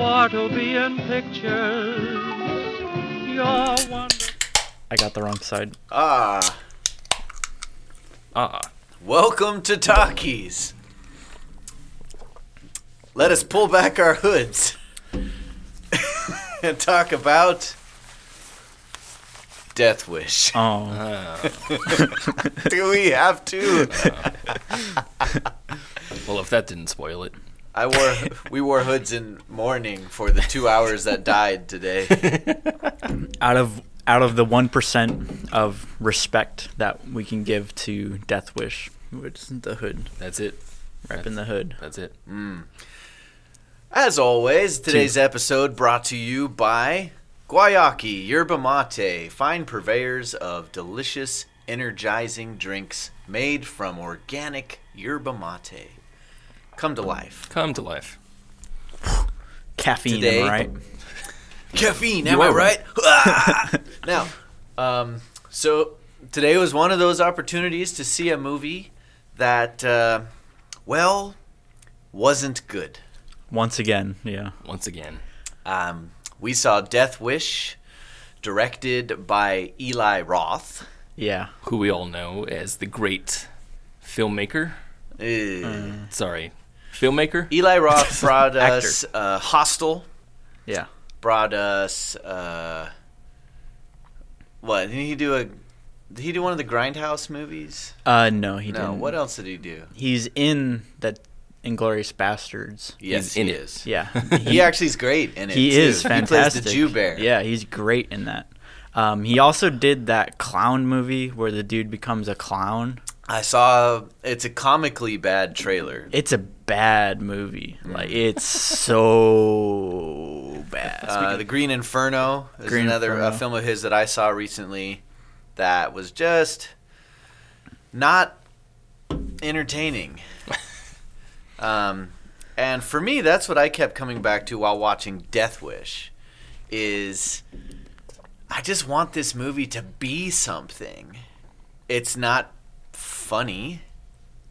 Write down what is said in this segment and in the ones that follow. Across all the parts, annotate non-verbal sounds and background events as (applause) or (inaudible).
are to be in pictures. You're wonderful. I got the wrong side. Ah, Ah, welcome to Talkies. Let us pull back our hoods (laughs) and talk about Death Wish. Oh, (laughs) Do we have to? (laughs) well, if that didn't spoil it. I wore we wore hoods in mourning for the two hours that died today. (laughs) out of out of the one percent of respect that we can give to Death Wish, which is the hood, That's it. repping the hood. That's it. Mm. As always, today's episode brought to you by Guayaki Yerba Mate, fine purveyors of delicious, energizing drinks made from organic yerba mate. Come to life. Come to life. Caffeine, Today- am I right? Caffeine, am I right? Ah! (laughs) now, um, so today was one of those opportunities to see a movie that, uh, well, wasn't good. Once again, yeah. Once again. Um, we saw Death Wish, directed by Eli Roth. Yeah. Who we all know as the great filmmaker. Uh, Sorry. Filmmaker? Eli Roth (laughs) brought us uh, Hostel, Yeah. brought us uh, what? Did he do a? Did he do one of the Grindhouse movies? Uh no, he no. didn't. What else did he do? He's in that Inglourious Basterds. Yes, in he it. is. Yeah. (laughs) He actually is great in it. he too. is fantastic. He plays the Jew bear. Yeah, he's great in that. Um, he also did that clown movie where the dude becomes a clown. I saw. It's a comically bad trailer. It's a bad movie. Mm. Like it's so bad. Uh, the Green Inferno is Green another uh, Inferno. film of his that I saw recently that was just not entertaining. (laughs) um, and for me, that's what I kept coming back to while watching Death Wish. Is I just want this movie to be something. It's not funny.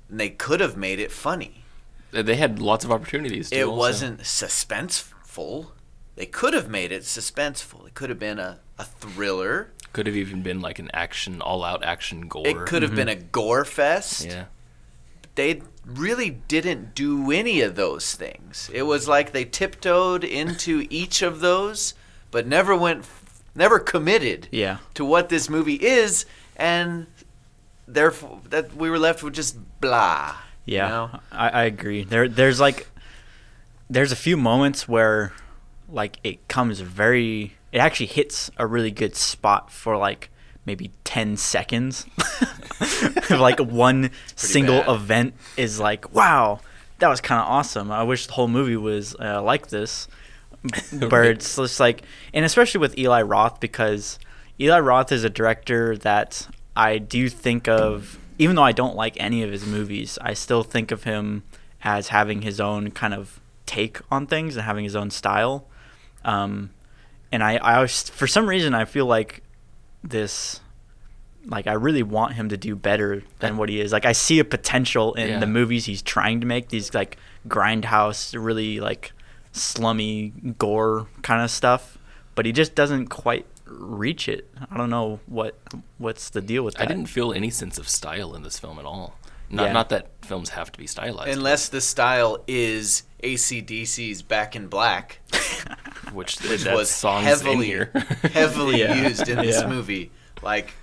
And they could have made it funny. They had lots of opportunities. To It also. wasn't suspenseful. They could have made it suspenseful. It could have been a, a thriller. Could have even been like an action, all out action gore. It could have been a mm-hmm. gore fest. Yeah. They really didn't do any of those things. It was like they tiptoed into (laughs) each of those, but never went, never committed yeah. to what this movie is, and therefore that we were left with just blah. You Yeah, know? I, I agree. There, there's like, there's a few moments where, like, it comes very. It actually hits a really good spot for like maybe ten seconds. (laughs) like (laughs) one single bad. event is like, wow, that was kind of awesome. I wish the whole movie was uh, like this. (laughs) But it's just like, and especially with Eli Roth because Eli Roth is a director that I do think of, even though I don't like any of his movies, I still think of him as having his own kind of take on things and having his own style. Um, and I, I always, for some reason, I feel like this, like I really want him to do better than what he is. Like I see a potential in Yeah. the movies he's trying to make. These like grindhouse, really like slummy gore kind of stuff, but he just doesn't quite reach it. I don't know what what's the deal with that. I didn't feel any sense of style in this film at all. Not Yeah. not that films have to be stylized, Unless the style is ACDC's Back in Black. (laughs) which, which was song's heavily (laughs) heavily Yeah. used in this Yeah. movie. Like,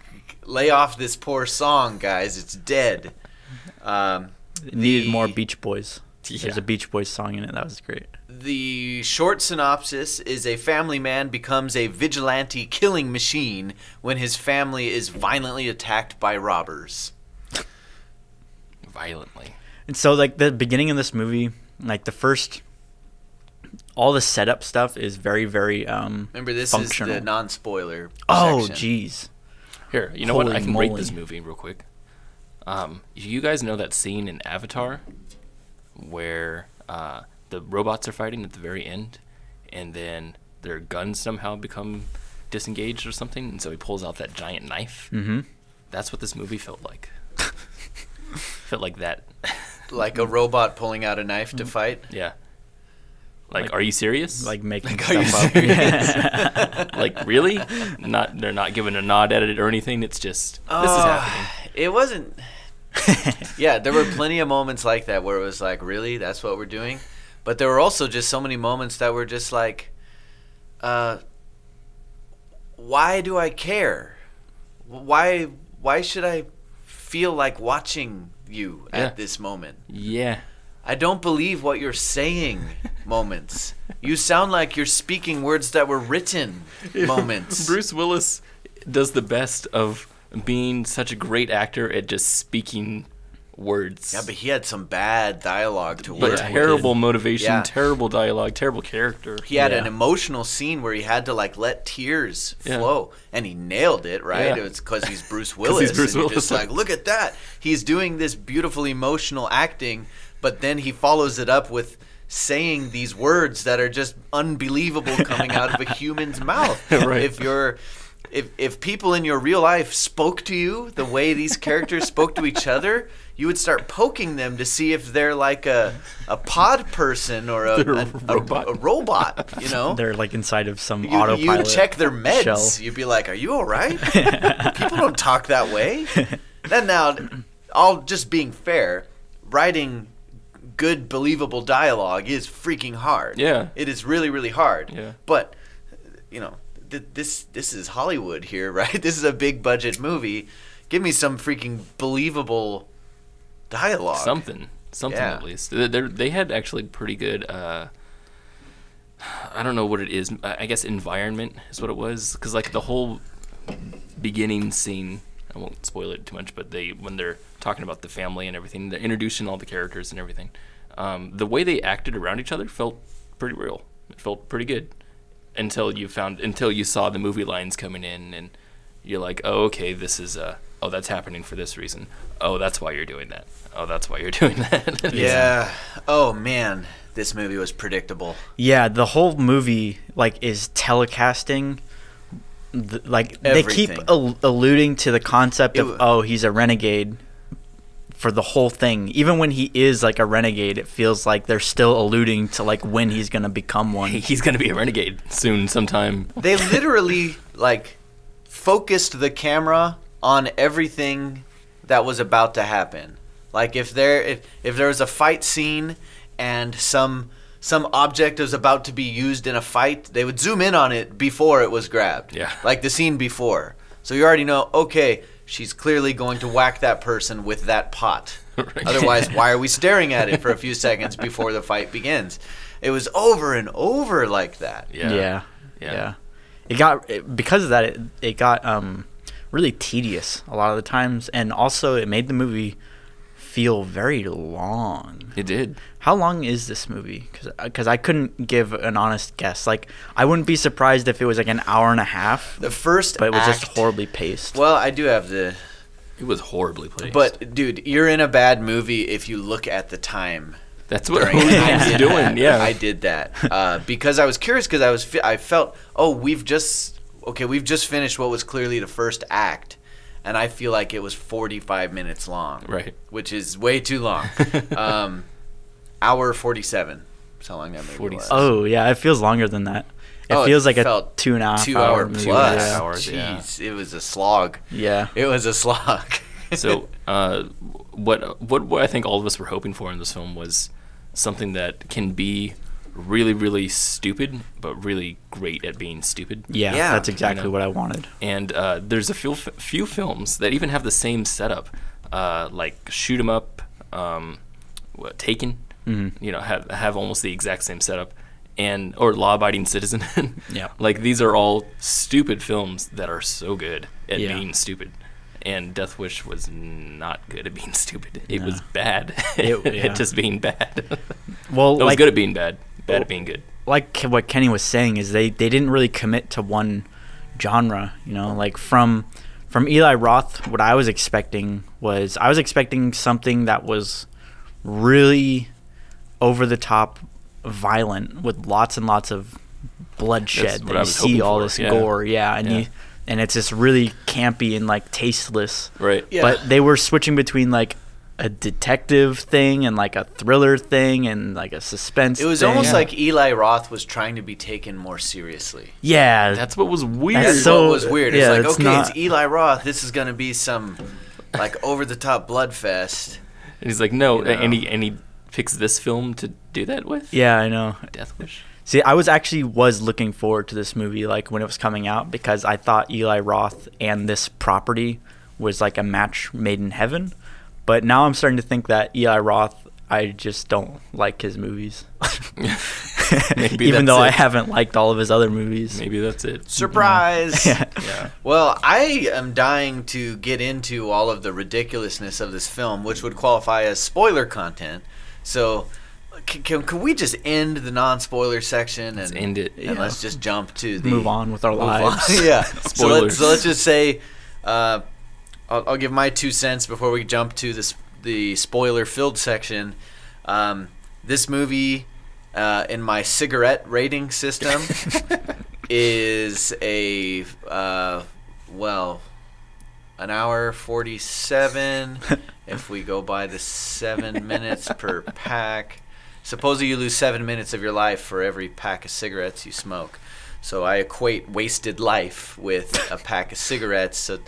lay off this poor song, guys. It's dead. Um, It needed the- more Beach Boys. (laughs) There's a Beach Boys song in it. That was great. The short synopsis is a family man becomes a vigilante killing machine when his family is violently attacked by robbers. Violently. And so like the beginning of this movie, like the first all the setup stuff is very very um Remember, this functional. is the non-spoiler. Oh jeez. Here, you know what? I can rate this movie real quick. Um, you guys know that scene in Avatar where uh, the robots are fighting at the very end, and then their guns somehow become disengaged or something, and so he pulls out that giant knife. Mm-hmm. That's what this movie felt like. (laughs) felt like that. (laughs) Like a robot pulling out a knife Mm-hmm. to fight. yeah. Like, are you serious? like making Like, stuff up. Yeah. (laughs) like really? Not they're not giving a nod at it or anything. It's just this is Uh, happening. It wasn't. yeah, there were plenty of moments like that where it was like, really, that's what we're doing. But there were also just so many moments that were just like, uh, why do I care? Why why should I feel like watching you Yeah. at this moment? Yeah. I don't believe what you're saying. (laughs) moments. You sound like you're speaking words that were written. (laughs) Moments. Bruce Willis does the best of being such a great actor at just speaking words. Yeah, but he had some bad dialogue to But work with. terrible motivation, Yeah. terrible dialogue, terrible character. He had Yeah. an emotional scene where he had to like let tears Yeah. flow, and he nailed it. Right? Yeah. It was because he's Bruce (laughs) 'Cause Willis. he's Bruce and you're Willis. just like, look at that. He's doing this beautiful emotional acting, but then he follows it up with saying these words that are just unbelievable coming out of a (laughs) human's mouth. (laughs) Right. If you're if if people in your real life spoke to you the way these characters spoke to each other, you would start poking them to see if they're like a a pod person or a, (laughs) a a- a- robot. a robot, you know? (laughs) They're like inside of some You, you autopilot. check their meds. shell. You'd be like, "Are you all right? (laughs) People don't talk that way." Then now, all just being fair, writing good, believable dialogue is freaking hard. Yeah. it is really, really hard. Yeah. but you know, th- this this is Hollywood here, right? This is a big budget movie. Give me some freaking believable dialogue. something, something Yeah. at least. They they had actually pretty good. Uh, I don't know what it is. I guess environment is what it was. Because like the whole beginning scene, I won't spoil it too much, but they when they're talking about the family and everything, they're introducing all the characters and everything. Um, the way they acted around each other felt pretty real. It felt pretty good until you found until you saw the movie lines coming in and you're like, oh, okay, this is uh, oh, that's happening for this reason. Oh, that's why you're doing that. Oh, that's why you're (laughs) doing that. (laughs) Yeah. Oh man, this movie was predictable. Yeah, the whole movie like is telecasting. th- like they keep al- alluding to the concept It of oh he's a renegade for the whole thing. Even when he is like a renegade, it feels like they're still alluding to like when he's gonna become one. (laughs) He's gonna be a renegade soon, sometime. They literally like focused the camera on everything that was about to happen. Like if there if, if there was a fight scene and some some object was about to be used in a fight, they would zoom in on it before it was grabbed. Yeah. (laughs) Like the scene before. So you already know, okay, she's clearly going to whack that person with that pot. (laughs) Right. Otherwise, why are we (laughs) staring at it for a few seconds before the fight begins? It was over and over like that. Yeah. yeah, Yeah. yeah. It got it, because of that. It, it got um really tedious a lot of the times, and also it made the movie feel very long. It did. How long is this movie? Because I couldn't give an honest guess. Like I wouldn't be surprised if it was like an hour and a half, The first but it was act, just horribly paced. Well, I do have the It was horribly paced. But dude, you're in a bad movie if you look at the time. that's what I it. I was doing. that. Yeah. I did that uh, because I was curious because I was I felt oh we've just okay we've just finished what was clearly the first act, and I feel like it was 45 minutes long, Right. Which is way too long. (laughs) um, hour 47. That's how long that movie 40 was. oh yeah, it feels longer than that. It Oh, feels like a felt two and a half two hour hour movie. plus. Yeah. hours, yeah. Jeez, it was a slog. yeah. It was a slog. so (laughs) uh, what what what I think all of us were hoping for in this film was something that can be really really stupid, but really great at being stupid. Yeah, Yeah, that's exactly know. what I wanted. And uh, there's a few few films that even have the same setup, uh, like Shoot 'Em Up, um, what, Taken. Mhm. You know, have have almost the exact same setup, and or Law Abiding Citizen. (laughs) Yeah. Like these are all stupid films that are so good at Yeah. being stupid. And Death Wish was not good at being stupid. It No. was bad It- (laughs) yeah. at just being bad. (laughs) Well, it was like good at being bad, bad at being good. like what Kenny was saying is they they didn't really commit to one genre. You know, like from from Eli Roth, what I was expecting was I was expecting something that was really over the top violent with lots and lots of bloodshed. That's what and I you was see all for, this yeah. gore, yeah, and Yeah. you and it's just really campy and like tasteless. Right. Yeah. But they were switching between like a detective thing and like a thriller thing and like a suspense. It was thing. almost Yeah. like Eli Roth was trying to be taken more seriously. yeah. That's what was weird. That's That's so- what was weird. It's yeah, like, it's okay, not- it's Eli Roth. This is gonna be some like over the top blood fest. and he's like, no, You know. and he and he picks this film to do that with. yeah, I know. Death Wish. See, I was actually was looking forward to this movie like when it was coming out because I thought Eli Roth and this property was like a match made in heaven. But now I'm starting to think that Eli Roth, I just don't like his movies. (laughs) Maybe (laughs) Even that's though I haven't liked all of his other movies. Maybe that's it. Surprise! (laughs) Yeah. Yeah. Well, I am dying to get into all of the ridiculousness of this film, which would qualify as spoiler content. So, can, can, can we just end the non-spoiler section Let's and end it. and let's just jump to the Move on with our lives. yeah. So let's, Spoilers. so let's just say, uh, I'll, I'll give my two cents before we jump to this the spoiler-filled section. Um, this movie, uh, in my cigarette rating system, (laughs) is a uh, well, an hour forty-seven. (laughs) if we go by the seven minutes per pack, supposedly you lose seven minutes of your life for every pack of cigarettes you smoke. So I equate wasted life with a pack of cigarettes. So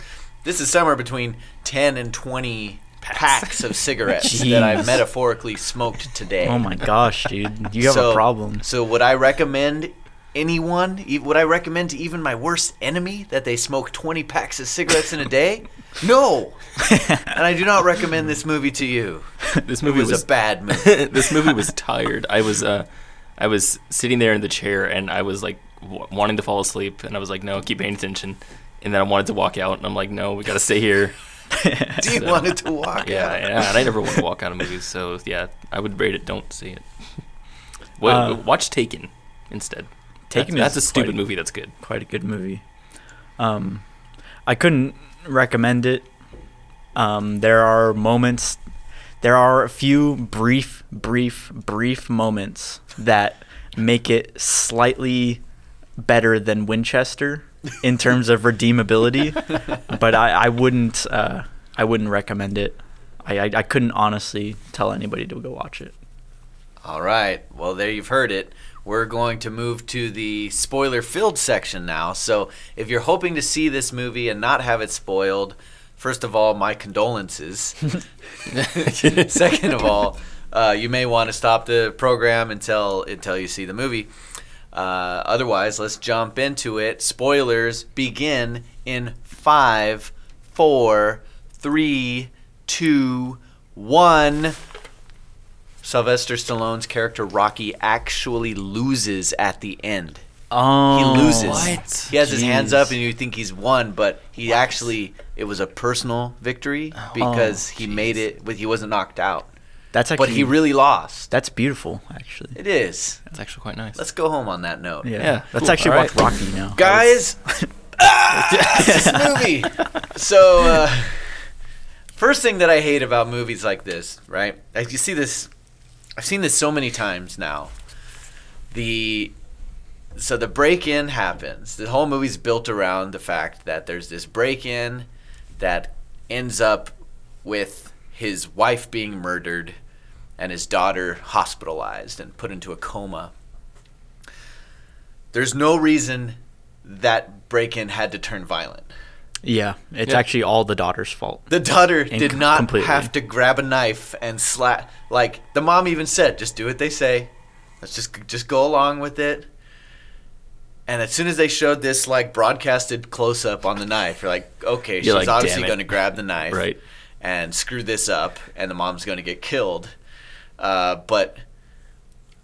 this is somewhere between ten and twenty packs of cigarettes (laughs) that I've metaphorically smoked today. Oh my gosh, dude. You have So- a problem. So would I recommend anyone? Would I recommend to even my worst enemy that they smoke 20 packs of cigarettes in a day? (laughs) No. (laughs) and I do not recommend this movie to you. This movie was, was, a bad movie. this movie was tired. I was uh, I was sitting there in the chair and I was like w- wanting to fall asleep, and I was like, no, keep paying attention. And then I wanted to walk out, and I'm like, no, we gotta stay here. (laughs) Do you So, want it to walk Yeah, out? yeah, and I never want to walk out of movies, so yeah, I would rate it. Don't see it. Wa- Uh, watch Taken instead. Taken that's, that's a stupid quite- movie. That's good. Quite a good movie. Um, I couldn't recommend it. Um, there are moments, there are a few brief, brief, brief moments that make it slightly better than Winchester in terms of redeemability, (laughs) but I, I wouldn't uh, I wouldn't recommend it. I, I I couldn't honestly tell anybody to go watch it. All right. Well, there you've heard it. We're going to move to the spoiler filled section now. So, if you're hoping to see this movie and not have it spoiled, first of all, my condolences. (laughs) (laughs) Second of all, uh, you may want to stop the program until until you see the movie. Uh, otherwise, let's jump into it. Spoilers begin in five, four, three, two, one. Sylvester Stallone's character Rocky actually loses at the end. Oh, He loses. What? He has his hands up, and you think he's won, but he actually it was a personal victory because he made it. He wasn't knocked out. That's actually But he really lost. that's beautiful actually. It is. That's actually quite nice. Let's go home on that note. Yeah, Yeah, let's cool. actually All watch right. Rocky now. guys. (laughs) ah, this movie. So, uh, first thing that I hate about movies like this, right? Like you see this, I've seen this so many times now. The so the break-in happens. The whole movie's built around the fact that there's this break-in that ends up with his wife being murdered and his daughter hospitalized and put into a coma. There's no reason that break-in had to turn violent. Yeah, it's Yeah. actually all the daughter's fault. The daughter And did not completely. have to grab a knife and slap. Like the mom even said, "Just do what they say. Let's just just go along with it." And as soon as they showed this like broadcasted close up on the knife, you're like, "Okay, she's You're like, obviously going to grab the knife, Right. and screw this up, and the mom's going to get killed." Uh, but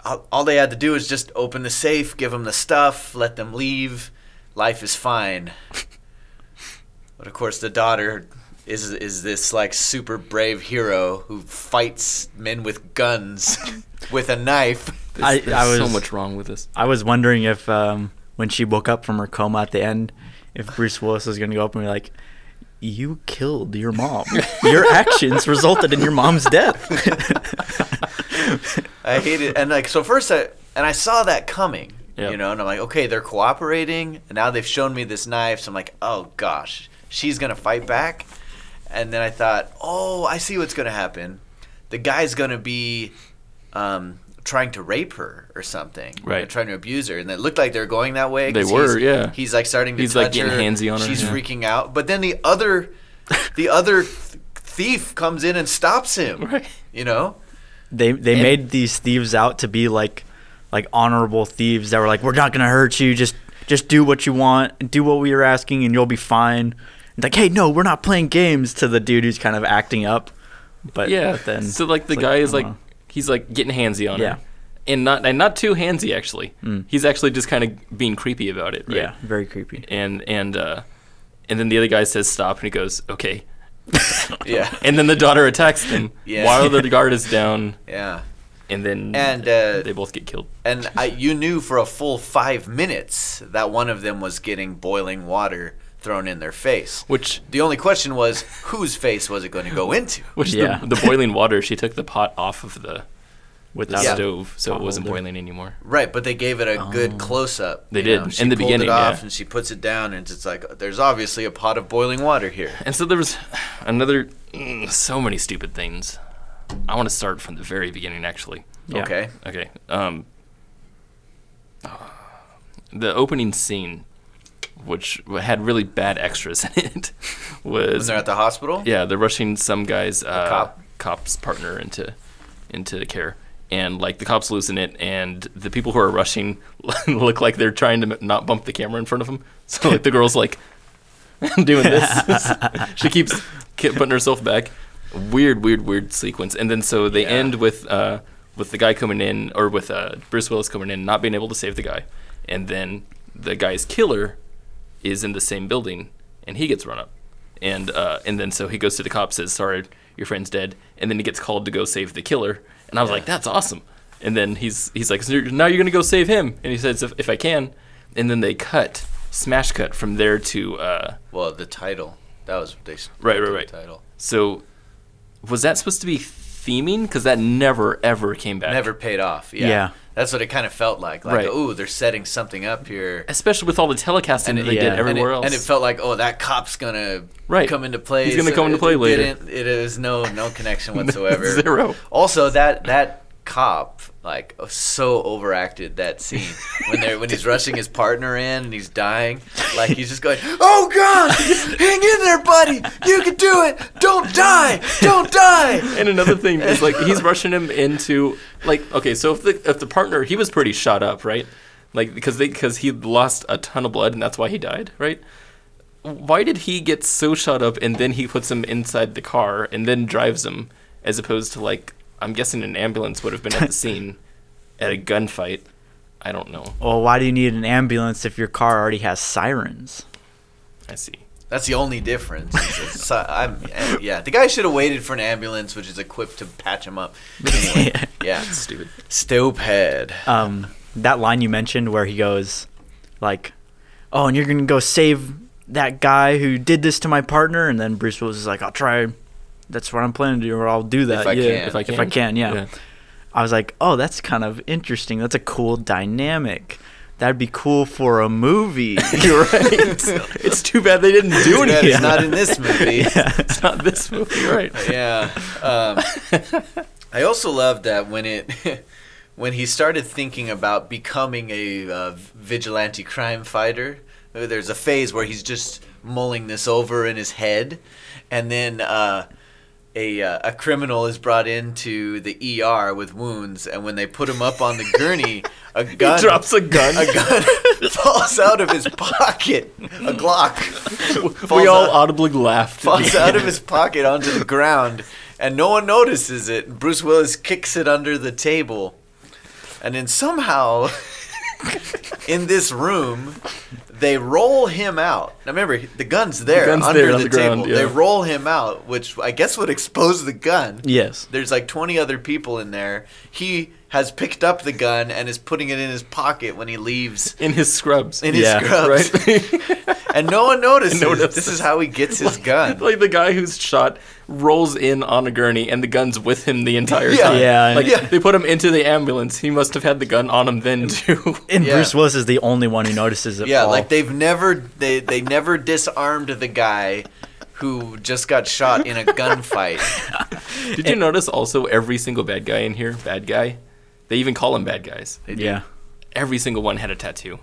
all, all they had to do is just open the safe, give them the stuff, let them leave. Life is fine. (laughs) But of course, the daughter is is this like super brave hero who fights men with guns (laughs) with a knife. There's, I- there's I so was- much wrong with this. I was wondering if um, when she woke up from her coma at the end, if Bruce Willis was gonna go up and be like, "You killed your mom. Your actions resulted in your mom's death." (laughs) I hate it. And like so, first I and I saw that coming. Yep. You know, and I'm like, okay, they're cooperating, and now they've shown me this knife. So I'm like, oh gosh, she's gonna fight back. and then I thought, oh, I see what's gonna happen. The guy's gonna be um, trying to rape her or something, Right. Or trying to abuse her, and it looked like they were going that way. They were, he's- yeah. He's like starting to He's, touch like, getting her. handsy on her, She's yeah. freaking out, but then the other, the other th- thief comes in and stops him. (laughs) Right. You know. They they And- made these thieves out to be like like honorable thieves that were like, we're not gonna hurt you. Just just do what you want, and do what we are asking, and you'll be fine. And like, hey, no, we're not playing games. To the dude who's kind of acting up. But yeah. but then so like the it's guy is like uh, he's like getting handsy on Yeah. her, and not and not too handsy actually. Mm. He's actually just kind of being creepy about it. Right? yeah, very creepy. And and uh, and then the other guy says stop, and he goes okay. (laughs) Yeah. (laughs) And then the daughter attacks them Yeah. while the (laughs) guard is down, Yeah. and then And, uh, they both get killed. And I, you knew for a full five minutes that one of them was getting boiling water thrown in their face. Which The only question was, whose face was it going to go into? (laughs) which Yeah. the, the boiling water, she took the pot off of the, the Without Yeah. stove, so it wasn't holder. boiling anymore. Right, but they gave it a good close up. They did, She in the beginning, it off yeah. and she puts it down, and it's like there's obviously a pot of boiling water here. And so there was another, mm, so many stupid things. I want to start from the very beginning, actually. Yeah. Okay. Okay. Um, the opening scene, which had really bad extras in it, When was they're at the hospital. yeah, they're rushing some guy's uh, cop? cop's partner into into care, and like the cops losing it, and the people who are rushing (laughs) look like they're trying to not bump the camera in front of them. So like the girl's like (laughs) doing this. (laughs) she keeps ki- putting herself back. Weird, weird, weird sequence. And then so they Yeah. end with uh, with the guy coming in, or with uh, Bruce Willis coming in, not being able to save the guy, and then the guy's killer is in the same building, and he gets run up, and uh, and then so he goes to the cop, says, "Sorry, your friend's dead," and then he gets called to go save the killer, and I was like, "That's awesome." And then he's he's like, so "Now you're gonna go save him," and he says, "If, if I can," and then they cut, smash cut from there to. Uh, Well, the title. That was they. Right, right, right. Title So, was that supposed to be theming? Because that never ever came back. never paid off. Yeah. Yeah. That's what it kind of felt like. Like, Right. ooh, they're setting something up here. Especially with all the telecasting that they yeah. did And and everywhere it, else. And it felt like, oh, that cop's gonna Right. come into play. He's gonna So come into it- play it later. didn't- It is no no connection (laughs) whatsoever. Zero. Also, that that cop like so overacted that scene when they when he's rushing his partner in and he's dying. Like he's just going, "Oh God, hang in there, buddy. You can do it. Don't die. Don't die." and another thing is like he's rushing him into like okay, so if the if the partner he was pretty shot up, right? Like because they because he lost a ton of blood and that's why he died, right? Why did he get so shot up and then he puts him inside the car and then drives him as opposed to like I'm guessing an ambulance would have been at the (laughs) scene at a gunfight. I don't know. Well, why do you need an ambulance if your car already has sirens? I see. That's the only difference. is that si- I'm, eh, yeah, the guy should have waited for an ambulance, which is equipped to patch him up. (laughs) Anyway, yeah, Stupid. stupid. um, that line you mentioned where he goes, like, "Oh, and you're gonna go save that guy who did this to my partner," and then Bruce Willis is like, "I'll try. That's what I'm planning to do, or I'll do that. If I yeah, can. If I if can. I can, yeah." I was like, "Oh, that's kind of interesting. That's a cool dynamic. That'd be cool for a movie." (laughs) You're right. (laughs) it's too bad they didn't do Too bad it's not in this (laughs) movie. Yeah. It's not this movie, right? yeah. Um, I also love that when it when he started thinking about becoming a uh, vigilante crime fighter. There's a phase where he's just mulling this over in his head, and then uh, a uh, a criminal is brought into the ER with wounds, and when they put him up on the gurney, a (laughs) gun He drops a gun. a gun (laughs) falls out of his pocket, a Glock. (laughs) we all out- audibly laughed. falls out of his pocket onto the ground, and no one notices it. Bruce Willis kicks it under the table, and then somehow, in this room, they roll him out. Now remember, the gun's there gun's under there the, the ground, table. They roll him out, which I guess would expose the gun. yes. There's like 20 other people in there. He has picked up the gun and is putting it in his pocket when he leaves in his scrubs. in his Yeah, scrubs. right? (laughs) and no one notices. No one This is how he gets his gun. like the guy who's shot rolls in on a gurney and the gun's with him the entire Yeah. time. Yeah, Like yeah. they put him into the ambulance. He must have had the gun on him then too. And Yeah. Bruce Willis is the only one who notices it. Yeah, fall. like they've never they they never disarmed the guy who just got shot in a gunfight. (laughs) Did you notice also every single bad guy in here, bad guy? They even call them bad guys. Yeah. Every single one had a tattoo.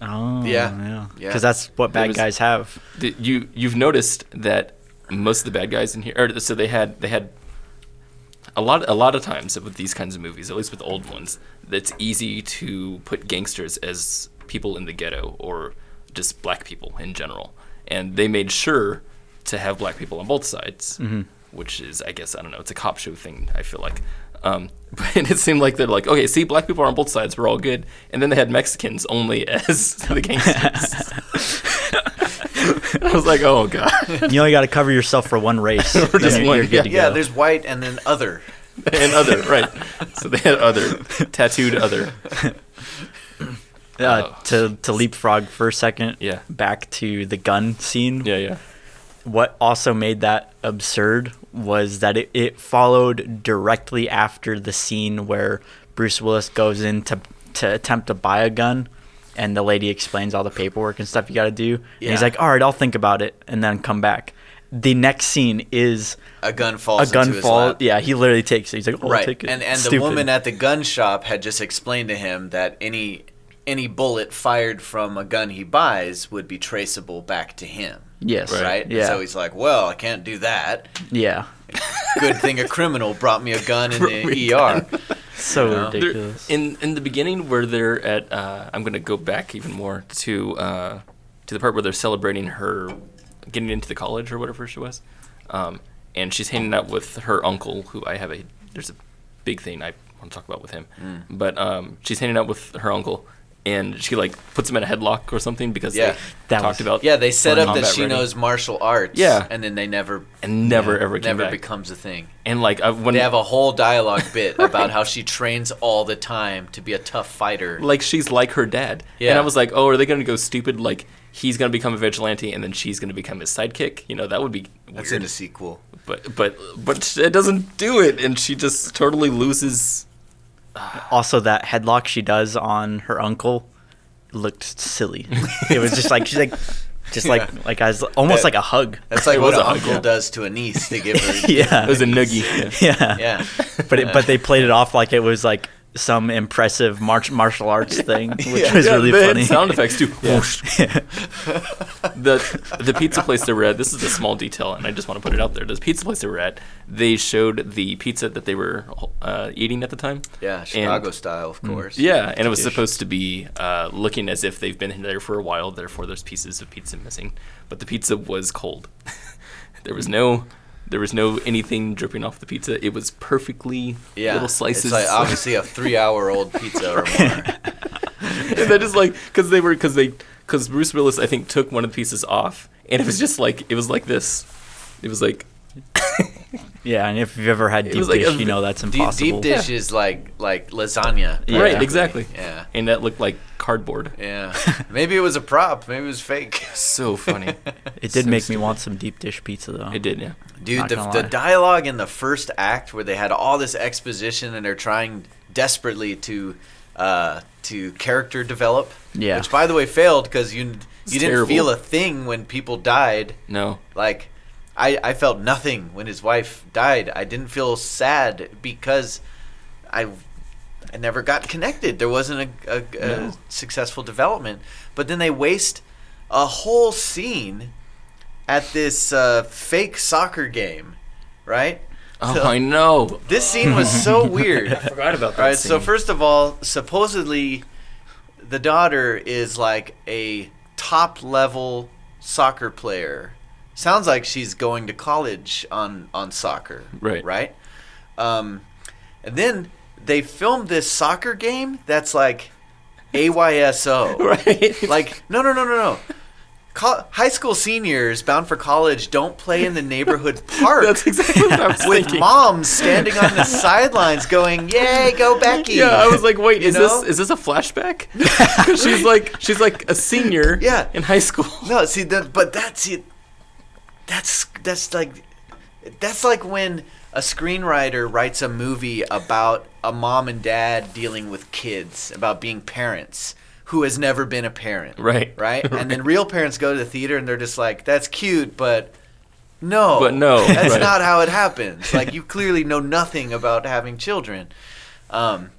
Oh. Yeah. Yeah. Yeah. Because that's what bad was- guys have. Did you you've noticed that most of the bad guys in here, or so they had they had a lot a lot of times with these kinds of movies, at least with old ones, it's easy to put gangsters as people in the ghetto or just black people in general, and they made sure to have black people on both sides, which is I guess I don't know, it's a cop show thing. I feel like. Um, (laughs) but it seemed like they're like, okay, see, black people are on both sides, we're all good, and then they had Mexicans only (laughs) as the gangsters. (laughs) I was like, oh god. You only got to cover yourself for one race. just Then you're- one, you're good yeah. to Yeah, go. there's white and then other. and other, right? So they had other tattooed other. Uh, Oh. to to leapfrog for a second. Yeah. Back to the gun scene. Yeah, yeah. What also made that absurd was that it, it followed directly after the scene where Bruce Willis goes in to to attempt to buy a gun, and the lady explains all the paperwork and stuff you got to do. And Yeah. he's like, "All right, I'll think about it," and then come back. The next scene is A gun falls a gun into his fall. lap. Yeah, he literally takes it. He's like, "Oh, I'll right. take it." And and the woman at the gun shop had just explained to him that any any bullet fired from a gun he buys would be traceable back to him. yes, Right? Yeah, So he's like, Well, I can't do that. yeah. Good thing a criminal brought me a gun in (laughs) the ER. So know? They're- ridiculous. in in the beginning, where they're at, uh, I'm gonna go back even more to uh, to the part where they're celebrating her getting into the college or whatever she was, um, and she's hanging out with her uncle, who I have a there's a big thing I want to talk about with him, Mm. but um, she's hanging out with her uncle. And she like puts him in a headlock or something because Yeah. they That talked was- about Yeah, they set up that she ready. knows martial arts. Yeah. And then they never and never yeah, ever came never back. becomes a thing. and like uh, when They have a whole dialogue (laughs) bit about how she trains all the time to be a tough fighter. like she's like her dad. yeah And I was like, oh, are they gonna go stupid? Like he's gonna become a vigilante, and then she's gonna become his sidekick. You know, that would be That's in a sequel. but but but it doesn't do it, and she just totally loses. Also that headlock she does on her uncle looked silly. it was just like she's like just Yeah. like like as almost That- like a hug. That's like what an a hug, uncle yeah. does to a niece to give her. (laughs) yeah. It was a noogie. (laughs) yeah. Yeah. But it, but they played it off like it was like some impressive march, martial arts (laughs) thing, which Yeah. was Yeah, really they funny. Sound effects too. Yeah. (laughs) the the pizza place they were at. This is a small detail, and I just want to put it out there. The pizza place they were at, they showed the pizza that they were uh, eating at the time. Yeah, And- Chicago style, of course. Yeah, and it was supposed to be uh, looking as if they've been in there for a while. Therefore, there's pieces of pizza missing, but the pizza was cold. (laughs) there was no, there was no anything dripping off the pizza. It was perfectly Yeah. little slices. It's like obviously a three-hour-old pizza or more. (laughs) and that is like because they were because they because Bruce Willis I think took one of the pieces off, and it was just like it was like this. It was like yeah, and if you've ever had deep like dish, a- you know that's Deep, impossible. deep dish is like like lasagna. Yeah. right exactly. Yeah. And that looked like cardboard. Yeah. (laughs) Maybe it was a prop. Maybe it was fake. So funny. (laughs) It did So make stupid. me want some deep dish pizza though. it did, yeah. Dude, the, the dialogue in the first act where they had all this exposition and they're trying desperately to uh, to character develop. Yeah. Which, by the way, failed because you you It's didn't terrible. feel a thing when people died. No. Like, I I felt nothing when his wife died. I didn't feel sad because I I never got connected. There wasn't a, a, a No. successful development. But then they waste a whole scene at this uh, fake soccer game, right? Oh, So- I know. This scene was so (laughs) weird. I forgot about that. All right, so first of all, supposedly the daughter is like a top level soccer player. Sounds like she's going to college on on soccer. Right. Right? Um and then they filmed this soccer game that's like AYSO. (laughs) right, Like no no no no no. Co- high school seniors bound for college don't play in the neighborhood (laughs) park that's exactly what I was (laughs) with thinking. moms standing on the sidelines going, "Yay, go Becky!" Yeah, I was like, wait, You is know? this is this a flashback?" she's like she's like a senior. Yeah. in high school. no, see that, but that's it. That's that's like that's like when a screenwriter writes a movie about a mom and dad dealing with kids, about being parents who has never been a parent. Right. (laughs) Right? And then real parents go to the theater and they're just like, "That's cute, but No, But no, (laughs) that's right. not how it happens. Like you clearly know nothing about having children. Um,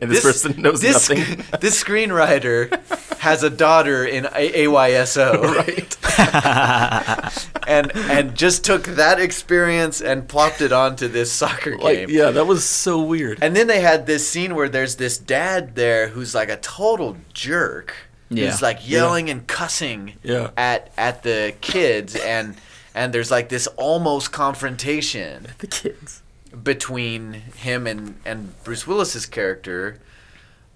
And this, person knows this, nothing. (laughs) This screenwriter has a daughter in A- AYSO, (laughs) right. (laughs) and and just took that experience and plopped it onto this soccer Like, game. yeah, that was so weird. And then they had this scene where there's this dad there who's like a total jerk. Yeah. Who's like yelling and cussing Yeah. at at the kids and and there's like this almost confrontation the kids. Between him and and Bruce Willis's character.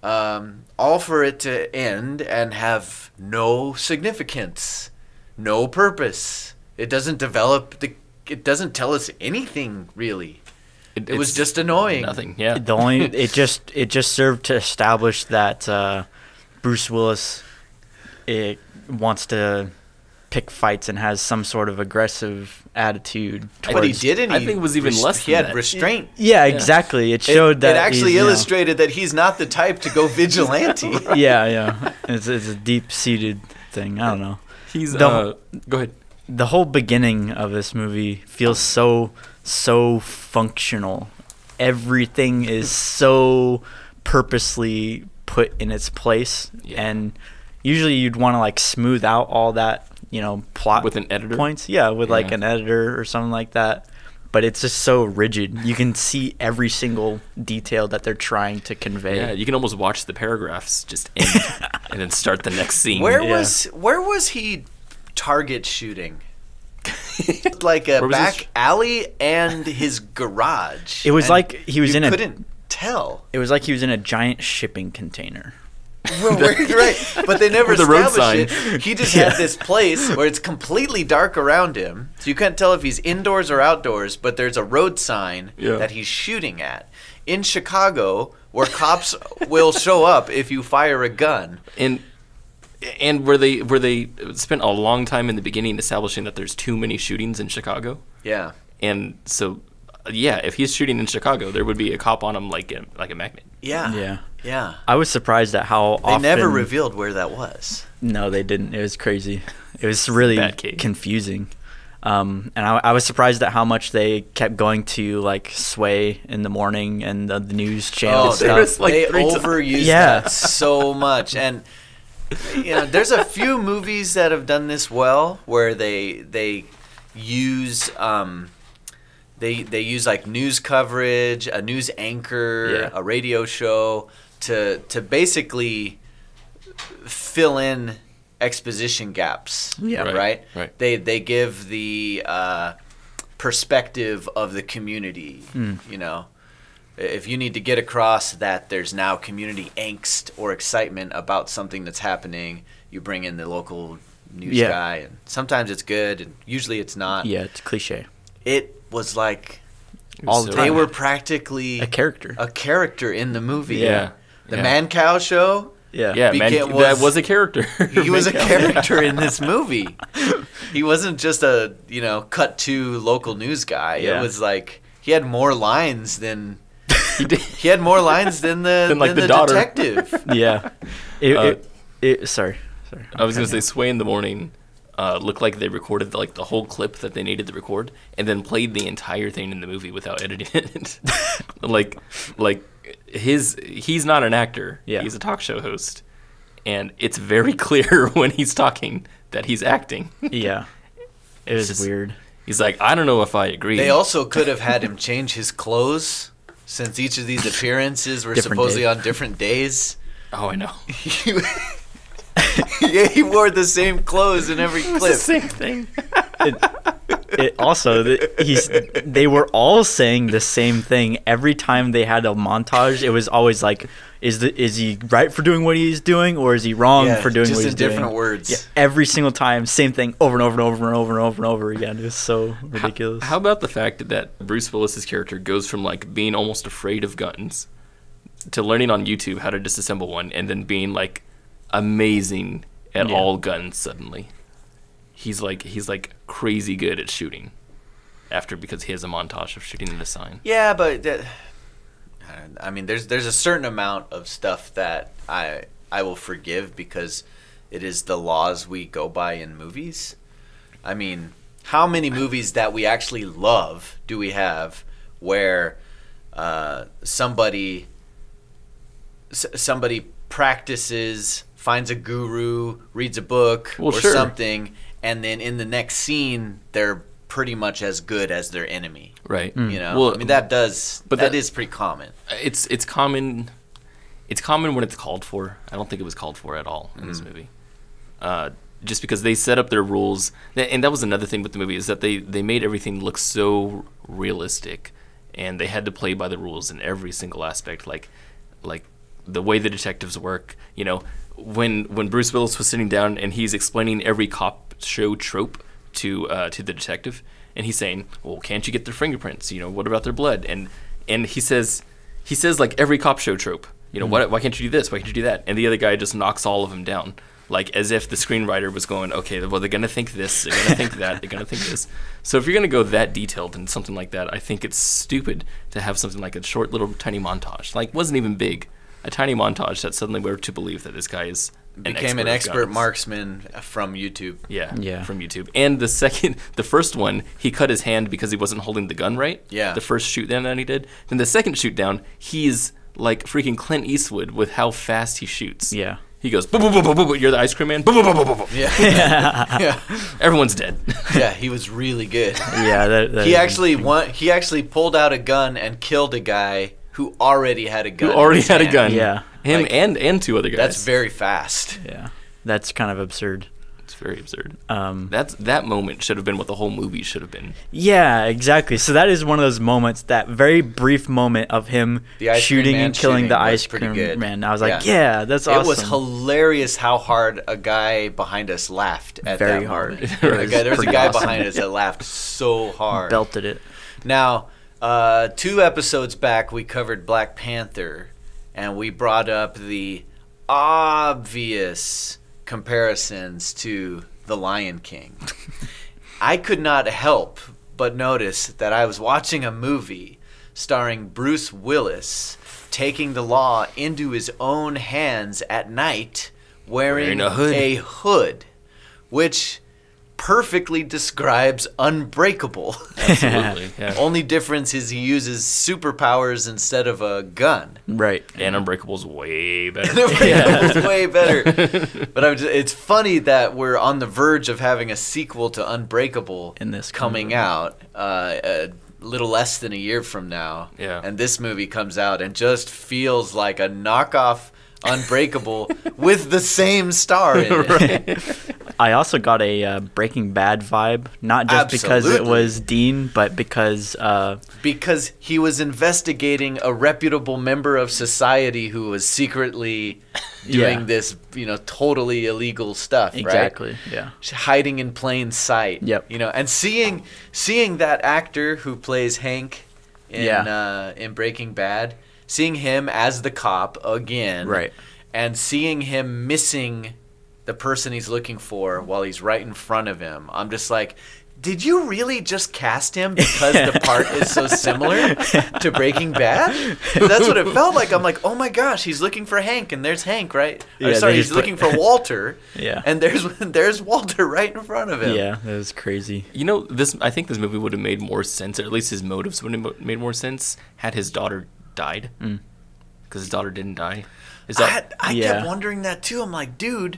Um, all for it to end and have no significance, no purpose. It doesn't develop the. It doesn't tell us anything really. It was just annoying. Nothing. Yeah. the only it just it just served to establish that uh, Bruce Willis it wants to pick fights and has some sort of aggressive attitude. Towards, But he didn't. I think it was even rest- less He had that. restraint. Yeah, exactly. It It- showed that it actually he's, you know- illustrated that he's not the type to go (laughs) vigilante. (laughs) yeah, yeah. It's, it's a deep seated thing. I don't know. He's. The- Uh, go ahead. The whole beginning of this movie feels so so functional. Everything is so purposely put in its place, Yeah. and usually you'd want to like smooth out all that, you know, plot With an editor? points. Yeah, with like an editor or something like that. But it's just so rigid. You can see every single detail that they're trying to convey. Yeah, you can almost watch the paragraphs just end (laughs) and then start the next scene. Where Yeah. was where was he target shooting? (laughs) like a Where was this back sh- alley and his garage. It was And like he was you in a- couldn't tell. It was like he was in a giant shipping container. Well, (laughs) right, right. But they never With the established sign. it. He just Yeah. had this place where it's completely dark around him, so you can't tell if he's indoors or outdoors. But there's a road sign Yeah. that he's shooting at. In Chicago, where cops will show up if you fire a gun. and and where they where they spent a long time in the beginning establishing that there's too many shootings in Chicago, Yeah. and so yeah, if he's shooting in Chicago, there would be a cop on him like a, like a magnet. Yeah. Yeah. Yeah. I was surprised at how They often. never revealed where that was. No, they didn't. It was crazy. It was really confusing. Um, and I, I was surprised at how much they kept going to like Sway in the morning and the, the news channel Oh, and they, there stuff. was, like, they overused Yeah. that (laughs) so much, and you know, there's a few movies that have done this well, where they they use um, they they use like news coverage, a news anchor, Yeah. a radio show to to basically fill in exposition gaps. Yeah. right. Right, right. They they give the uh, perspective of the community. You know, if you need to get across that there's now community angst or excitement about something that's happening, you bring in the local news Yeah. guy, and sometimes it's good, and usually it's not. yeah, it's cliche. It was like All the time. they were practically A character. a character in the movie. Yeah. The yeah. Mancow Show. yeah. Yeah, man, became- that was- was a character. (laughs) He was a Man Cow. character in this (laughs) movie. He wasn't just a you know cut to local news guy. Yeah. It was like he had more lines than He did. (laughs) he had more lines than the Than, like, than the the, daughter. detective. Yeah. It, Uh, it, it, sorry. Sorry. I was gonna say Sway in the morning uh, looked like they recorded like the whole clip that they needed to record, and then played the entire thing in the movie without (laughs) editing it. (laughs) like, like his he's not an actor. Yeah. he's a talk show host, and it's very (laughs) clear when he's talking that he's acting. Yeah. It was just- weird. He's like, I don't know if I agree. They also could have had him change his clothes since each of these appearances were Different supposedly day. on different days. oh, I know. (laughs) yeah, he wore the same clothes in every It's the clip. same thing. It also, the, he's, they were all saying the same thing every time they had a montage. It was always like, is the is he right for doing what he's doing, or is he wrong Yeah, for doing what he's doing? just in different words. Yeah, every single time, same thing, over and over and over and over and over and over again. It was so ridiculous. How about the fact that Bruce Willis's character goes from like being almost afraid of guns to learning on YouTube how to disassemble one and then being like amazing at Yeah. all guns suddenly. He's like he's like crazy good at shooting after because he has a montage of shooting in the sign. Yeah, but that, I mean, there's there's a certain amount of stuff that I I will forgive because it is the laws we go by in movies. I mean, how many movies that we actually love do we have where uh, somebody s- somebody practices, finds a guru, reads a book Well, or sure. something, and then in the next scene they're pretty much as good as their enemy. Right. You know, Well, I mean that does, but but that that- is pretty common. it's it's common it's common when it's called for i don't think it was called for at all in Mm. this movie uh, just because they set up their rules and that was another thing with the movie is that they they made everything look so realistic and they had to play by the rules in every single aspect like like the way the detectives work you know when when bruce willis was sitting down and he's explaining every cop show trope to uh, to the detective and he's saying well can't you get their fingerprints you know what about their blood and and he says he says like every cop show trope. You know, why, why can't you do this? Why can't you do that? And the other guy just knocks all of them down, like as if the screenwriter was going, okay, well they're gonna think this, they're gonna think that, they're gonna think this. So if you're gonna go that detailed in something like that, I think it's stupid to have something like a short little tiny montage, like wasn't even big, a tiny montage that suddenly we're to believe that this guy is an Became an expert marksman from YouTube. Yeah, Yeah. from YouTube. And the second, (laughs) the first one, he cut his hand because he wasn't holding the gun right. Yeah. The first shoot down that he did. Then the second shoot down, he's like freaking Clint Eastwood with how fast he shoots. Yeah. He goes, boom, boom, boom, boom, boom, boom. You're the ice cream man. Boom, boom, boom, boom, boom, boom. Yeah, (laughs) (laughs) yeah, Everyone's dead. yeah. He was really good. Yeah, that, that He actually interesting. won, He actually pulled out a gun and killed a guy who already had a gun. Who already his had a gun. Yeah. Him Like, and and two other guys. That's very fast. Yeah, that's kind of absurd. It's very absurd. Um, That's that moment should have been what the whole movie should have been. yeah, exactly. So that is one of those moments, that very brief moment of him The ice cream shooting and killing shooting the was ice pretty cream good. man. I was like, Yeah. yeah, that's awesome. It was hilarious how hard a guy behind us laughed at Very that hard. moment. (laughs) It A guy- there was a guy awesome. behind us that laughed so hard. Belted it. Now, uh, two episodes back, we covered Black Panther, and we brought up the obvious comparisons to The Lion King. (laughs) I could not help but notice that I was watching a movie starring Bruce Willis taking the law into his own hands at night wearing, Wearing a hood. a hood, which perfectly describes Unbreakable. Absolutely. (laughs) Yeah. Only difference is he uses superpowers instead of a gun. Right. and Unbreakable's way better. (laughs) It's way better. (laughs) But I'm just, it's funny that we're on the verge of having a sequel to Unbreakable In this coming movie. out uh, a little less than a year from now. Yeah. And this movie comes out and just feels like a knockoff Unbreakable with the same star in it. I also got a uh, Breaking Bad vibe, not just because it was Dean, but because uh, because he was investigating a reputable member of society who was secretly (laughs) doing Yeah. this, you know, totally illegal stuff, right? exactly, yeah, hiding in plain sight. Yep. You know, and seeing seeing that actor who plays Hank in Yeah. uh, in Breaking Bad, seeing him as the cop again, Right. and seeing him missing the person he's looking for while he's right in front of him. I'm just like. Did you really just cast him because the part is so (laughs) similar to Breaking Bad? That's what it felt like. I'm like, oh my gosh, he's looking for Hank, and there's Hank, right? Or, Yeah, sorry, he's put- looking for (laughs) Walter. Yeah. And there's (laughs) there's Walter right in front of him. yeah, that was crazy. You know, this I think this movie would have made more sense, or at least his motives would have made more sense had his daughter died. Mm. Because his daughter didn't die. His I, dau- I Yeah. kept wondering that too. I'm like, dude,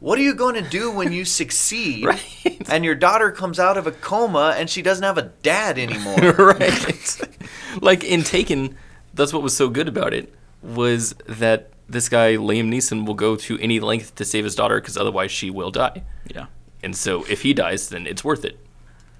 what are you going to do when you succeed (laughs) Right. and your daughter comes out of a coma and she doesn't have a dad anymore? (laughs) right. like in Taken, that's what was so good about it was that this guy Liam Neeson will go to any length to save his daughter because otherwise she will die. Yeah, And so if he dies, then it's worth it.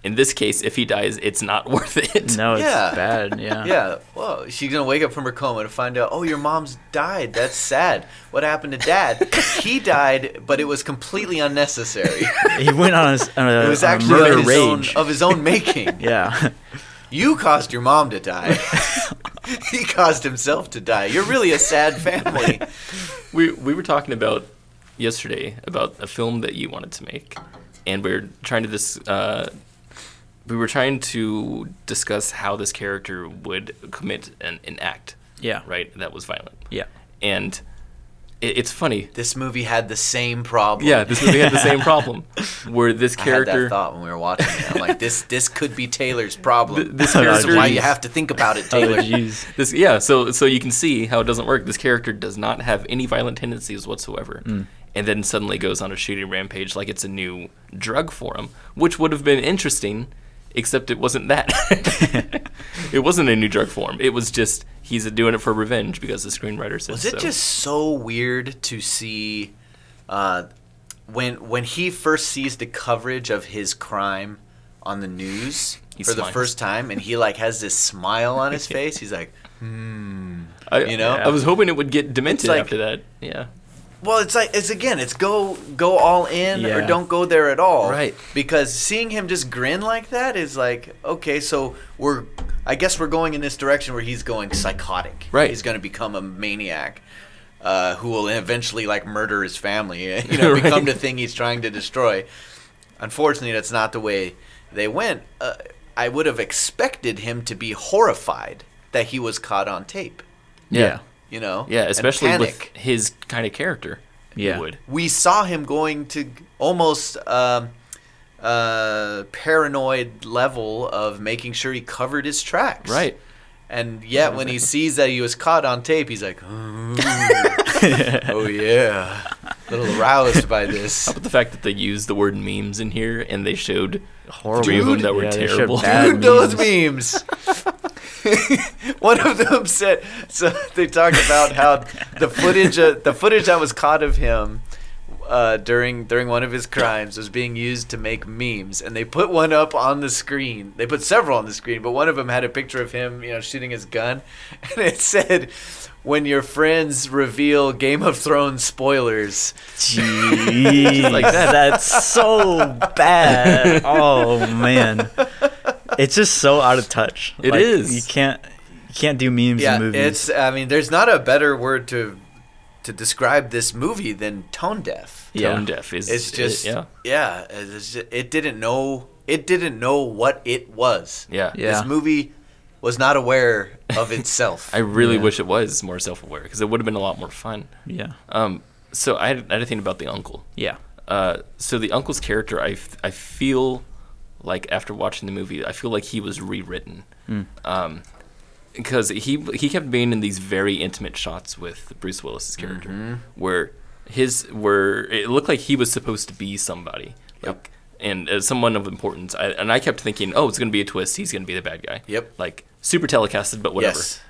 In this case, if he dies, it's not (laughs) worth it. no, it's Yeah. bad. (laughs) Yeah, Yeah, well, she's gonna wake up from her coma to find out, oh, your mom's died. That's sad. What happened to dad? (laughs) he died, but it was completely unnecessary. he went on a, s- on a, It was actually murder of his, own, rage. of his own making. yeah, You caused your mom to die. he caused himself to die. You're really a sad family. We we were talking about yesterday about a film that you wanted to make, and we are trying to this. Uh, we were trying to discuss how this character would commit an, an act, yeah, right? That was violent. yeah, And it, it's funny. This movie had the same problem. Yeah, this movie had the same problem, (laughs) where this I had that character. thought when we were watching it. I'm like, this this could be Taylor's problem. Th- this Here's character- why you have to think about it, (laughs) Oh, Taylor. jeez. This yeah, so so you can see how it doesn't work. This character does not have any violent tendencies whatsoever, mm. and then suddenly goes on a shooting rampage like it's a new drug for him, which would have been interesting, except it wasn't that. (laughs) (laughs) it wasn't a new drug form. It was just he's doing it for revenge because the screenwriter says. Was it so. just so weird to see uh, when when he first sees the coverage of his crime on the news He for the first time, and he like has this smile on his (laughs) face? He's like, I, you know? I was hoping it would get demented like- after that. Yeah. Well, it's like it's again, it's go go all in or don't go there at all. Right. Because seeing him just grin like that is like, okay, so we're I guess we're going in this direction where he's going psychotic. Right. He's going to become a maniac. Uh, who will eventually like murder his family, (laughs) you know, (laughs) Right. become the thing he's trying to destroy. Unfortunately, that's not the way they went. Uh, I would have expected him to be horrified that he was caught on tape. Yeah. You know, Yeah, especially with his kind of character. Yeah. would. we saw him going to almost um, uh, paranoid level of making sure he covered his tracks. Right. And yet, when he (laughs) sees that he was caught on tape, he's like, "Ooh, (laughs) "Oh yeah, a little aroused by this." But the fact that they used the word memes in here and they showed Horrible. three of them that were Yeah, terrible. bad Dude, those memes. memes. (laughs) One of them said so. They talked about how the footage, uh, the footage that was caught of him uh, during during one of his crimes was being used to make memes, and they put one up on the screen. They put several on the screen, but one of them had a picture of him, you know, shooting his gun, (laughs) and it said. When your friends reveal Game of Thrones spoilers, Jeez, (laughs) Like that. That's so bad. Oh man, it's just so out of touch. It It is. is. You can't. You can't do memes yeah, in movies. it's. I mean, there's not a better word to to describe this movie than tone deaf. Yeah. Tone deaf is It's just yeah yeah. It's just, it didn't know it didn't know what it was. yeah. Yeah. This movie was not aware of (laughs) itself. I really Yeah. wish it was more self-aware because it would have been a lot more fun. yeah. Um, so I had, I had a thing about the uncle. Yeah. Uh, so the uncle's character, I, f- I feel like after watching the movie, I feel like he was rewritten. Um, because he he kept being in these very intimate shots with Bruce Willis's character, where his where it looked like he was supposed to be somebody, like and as someone of importance. I, and I kept thinking, oh, it's gonna be a twist. He's gonna be the bad guy. Yep. Like super telecasted, but whatever. Yes.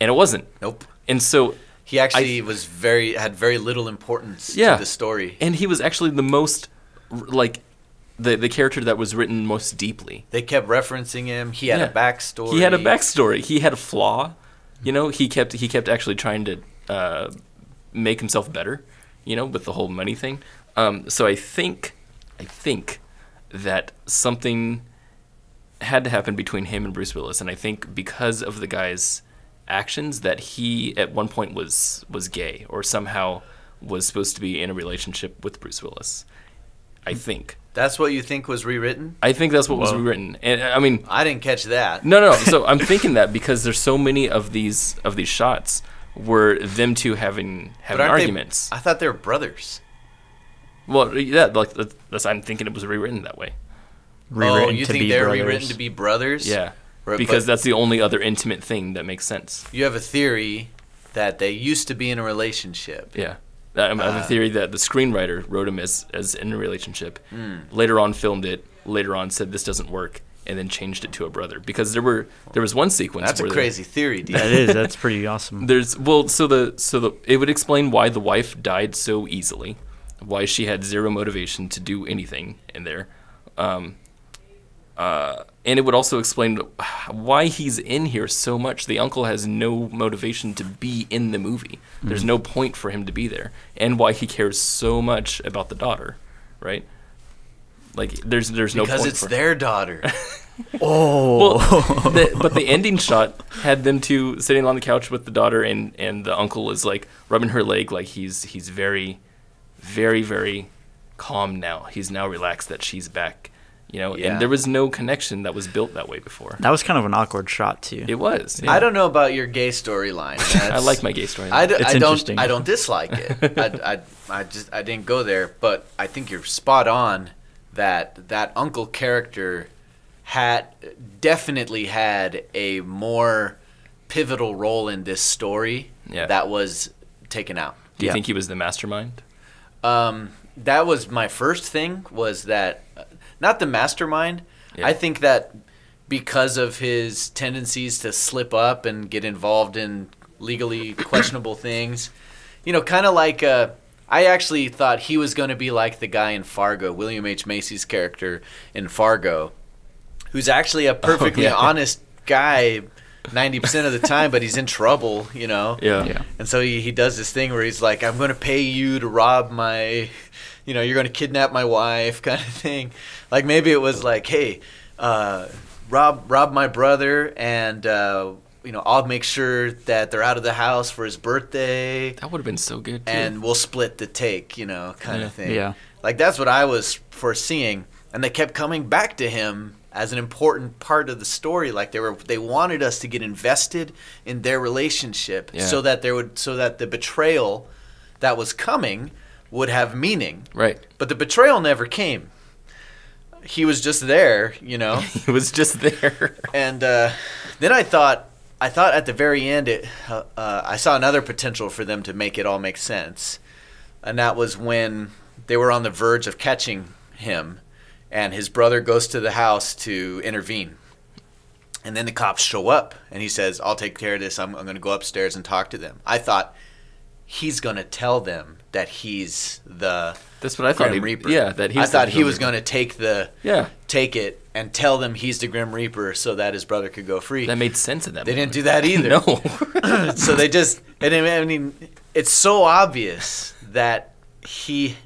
And it wasn't. Nope. And so He actually was very had very little importance Yeah. to the story. and he was actually the most like the the character that was written most deeply. They kept referencing him. He had Yeah. a backstory. He had a backstory. He had a flaw. You know, he kept he kept actually trying to uh, make himself better. You know, with the whole money thing. Um, so I think, I think that something had to happen between him and Bruce Willis, and I think because of the guy's actions that he at one point was was gay or somehow was supposed to be in a relationship with Bruce Willis. I think. That's what you think was rewritten? I think that's what was rewritten. And I mean, I didn't catch that. no, no. no. So (laughs) I'm thinking that because there's so many of these of these shots were them two having having aren't they- arguments. I thought they were brothers. well, yeah, like that's I'm thinking it was rewritten that way. Oh, Rewritten you to think be they're brothers. rewritten to be brothers? Yeah, Right, because that's the only other intimate thing that makes sense. You have a theory that they used to be in a relationship. Yeah. I I have Ah. a theory that the screenwriter wrote him as, as in a relationship, Hmm. later on filmed it, later on said this doesn't work, and then changed it to a brother. Because there were there was one sequence That's a where the- crazy theory, dude. That is. That's pretty awesome. (laughs) There's well, so the so the it would explain why the wife died so easily, why she had zero motivation to do anything in there, um, uh, and it would also explain why he's in here so much. The uncle has no motivation to be in the movie. There's no point for him to be there, and why he cares so much about the daughter, right? Like there's there's no because point it's for their daughter. (laughs) Oh. well, the, but the ending shot had them two sitting on the couch with the daughter, and, and the uncle is like rubbing her leg, like he's he's very, very very calm now. He's now relaxed that she's back You know, Yeah. and there was no connection that was built that way before. That was kind of an awkward shot too. It was. I don't know about your gay storyline. (laughs) I like my gay story. I, d- It's I don't. interesting. I don't dislike it. I, (laughs) I, I just I didn't go there, but I think you're spot on that that uncle character had definitely had a more pivotal role in this story Yeah. that was taken out. Do you Yeah. think he was the mastermind? Um, that was my first thing was that not the mastermind. Yeah. I think that because of his tendencies to slip up and get involved in legally (coughs) questionable things, you know, kind of like uh, I actually thought he was going to be like the guy in Fargo, William H Macy's character in Fargo, who's actually a perfectly yeah. honest guy. 90% of the time, but he's in trouble, you know? Yeah. Yeah. And so he, he does this thing where he's like, I'm going to pay you to rob my, you know, you're going to kidnap my wife (laughs) kind of thing. Like maybe it was like, hey, uh, rob, rob my brother and, uh, you know, I'll make sure that they're out of the house for his birthday That would have been so good. Too. and we'll split the take, you know, kind Yeah. of thing. Yeah. Like that's what I was foreseeing. And they kept coming back to him as an important part of the story. Like they were they wanted us to get invested in their relationship Yeah. so that there would so that the betrayal that was coming would have meaning. right. But the betrayal never came. He was just there, you know. (laughs) He was just there. And uh, then I thought, I thought at the very end, it, uh, uh, I saw another potential for them to make it all make sense, and that was when they were on the verge of catching him, and his brother goes to the house to intervene, and then the cops show up, and he says, "I'll take care of this. I'm, I'm going to go upstairs and talk to them." I thought he's going to tell them that he's the That's what I thought. Grim he, Reaper. Yeah, that he. I thought he Grim was going to take the Yeah, take it and tell them he's the Grim Reaper so that his brother could go free. that made sense in that. They didn't do that (laughs) either. no. (laughs) so they just and I I mean it's so obvious that he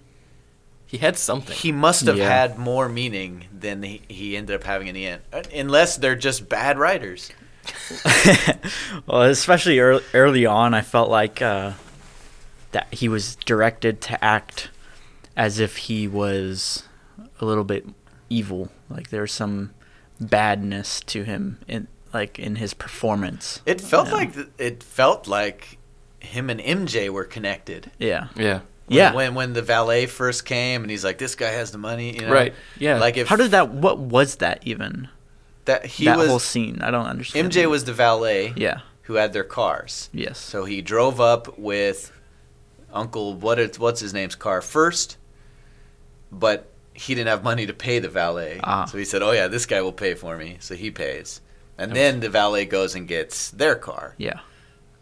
he had something. he must have Yeah. had more meaning than he, he ended up having in the end. Uh, Unless they're just bad writers. (laughs) well, especially early, early on, I felt like uh, that he was directed to act as if he was a little bit evil. Like there's some badness to him in like in his performance. It felt Yeah. like th- it felt like him and MJ were connected. Yeah. yeah. When, Yeah. When when the valet first came and he's like, "This guy has the money," you know? Right. Yeah. Like if How did that? What was that even? that he that was whole scene. I don't understand. MJ was the valet Yeah. who had their cars. Yes. So he drove up with Uncle what it, what's his name's car first, but he didn't have money to pay the valet. Ah. So he said, "Oh yeah, this guy will pay for me." So he pays, and then the valet goes and gets their car, Yeah.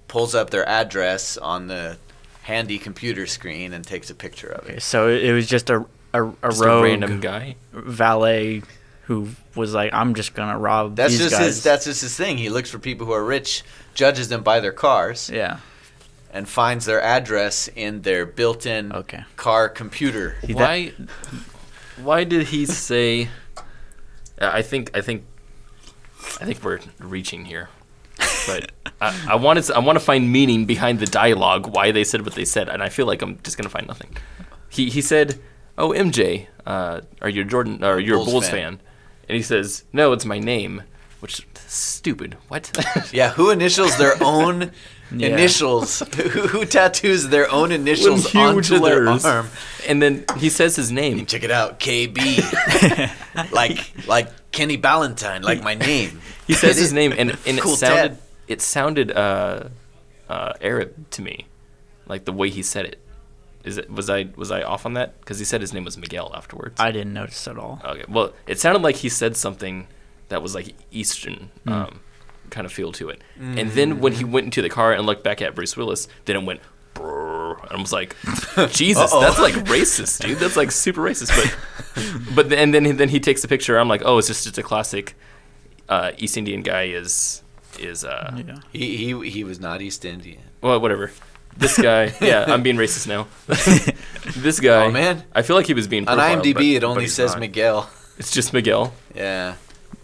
pulls up their address on the handy computer screen, and takes a picture of Okay. it. So it, it was just a a, a Just rogue a random guy. valet who was like, "I'm just gonna rob That's these just guys." his. That's just his thing. He looks for people who are rich, judges them by their cars, yeah. And finds their address in their built-in Okay. car computer. That- Why? Why did he say? I think. I think. I think we're reaching here, but I, I wanted. To, I want to find meaning behind the dialogue. Why they said what they said, and I feel like I'm just gonna find nothing. He he said, "Oh MJ, uh, are you a Jordan? Or you're Bulls a Bulls fan. fan?" And he says, "No, it's my name." Which stupid. What? (laughs) Yeah, who initials their own (laughs) Yeah. initials? (laughs) (laughs) Who, who tattoos their own initials huge onto their arm? and then he says his name. Check it out, KB. (laughs) like like Kenny Ballantyne, like my name. He says his name, and, and Cool it sounded tat. it sounded uh, uh, Arab to me, like the way he said it. Is it was I was I off on that? Because he said his name was Miguel afterwards. I didn't notice at all. okay, well, it sounded like he said something that was like Eastern Hmm. um, kind of feel to it. And then when he went into the car and looked back at Bruce Willis, then it went. "Brrr," And I was like, (laughs) Jesus, Uh-oh. that's like racist, dude. That's like super racist. But, (laughs) but then, and then, then he takes a picture. I'm like, oh, it's just it's a classic uh, East Indian guy is is uh, Yeah. He he he was not East Indian. well, whatever. This guy, (laughs) yeah, I'm being racist now. this guy, Oh, man. I feel like he was being On IMDb, but- it only says not. Miguel. It's just Miguel. Yeah.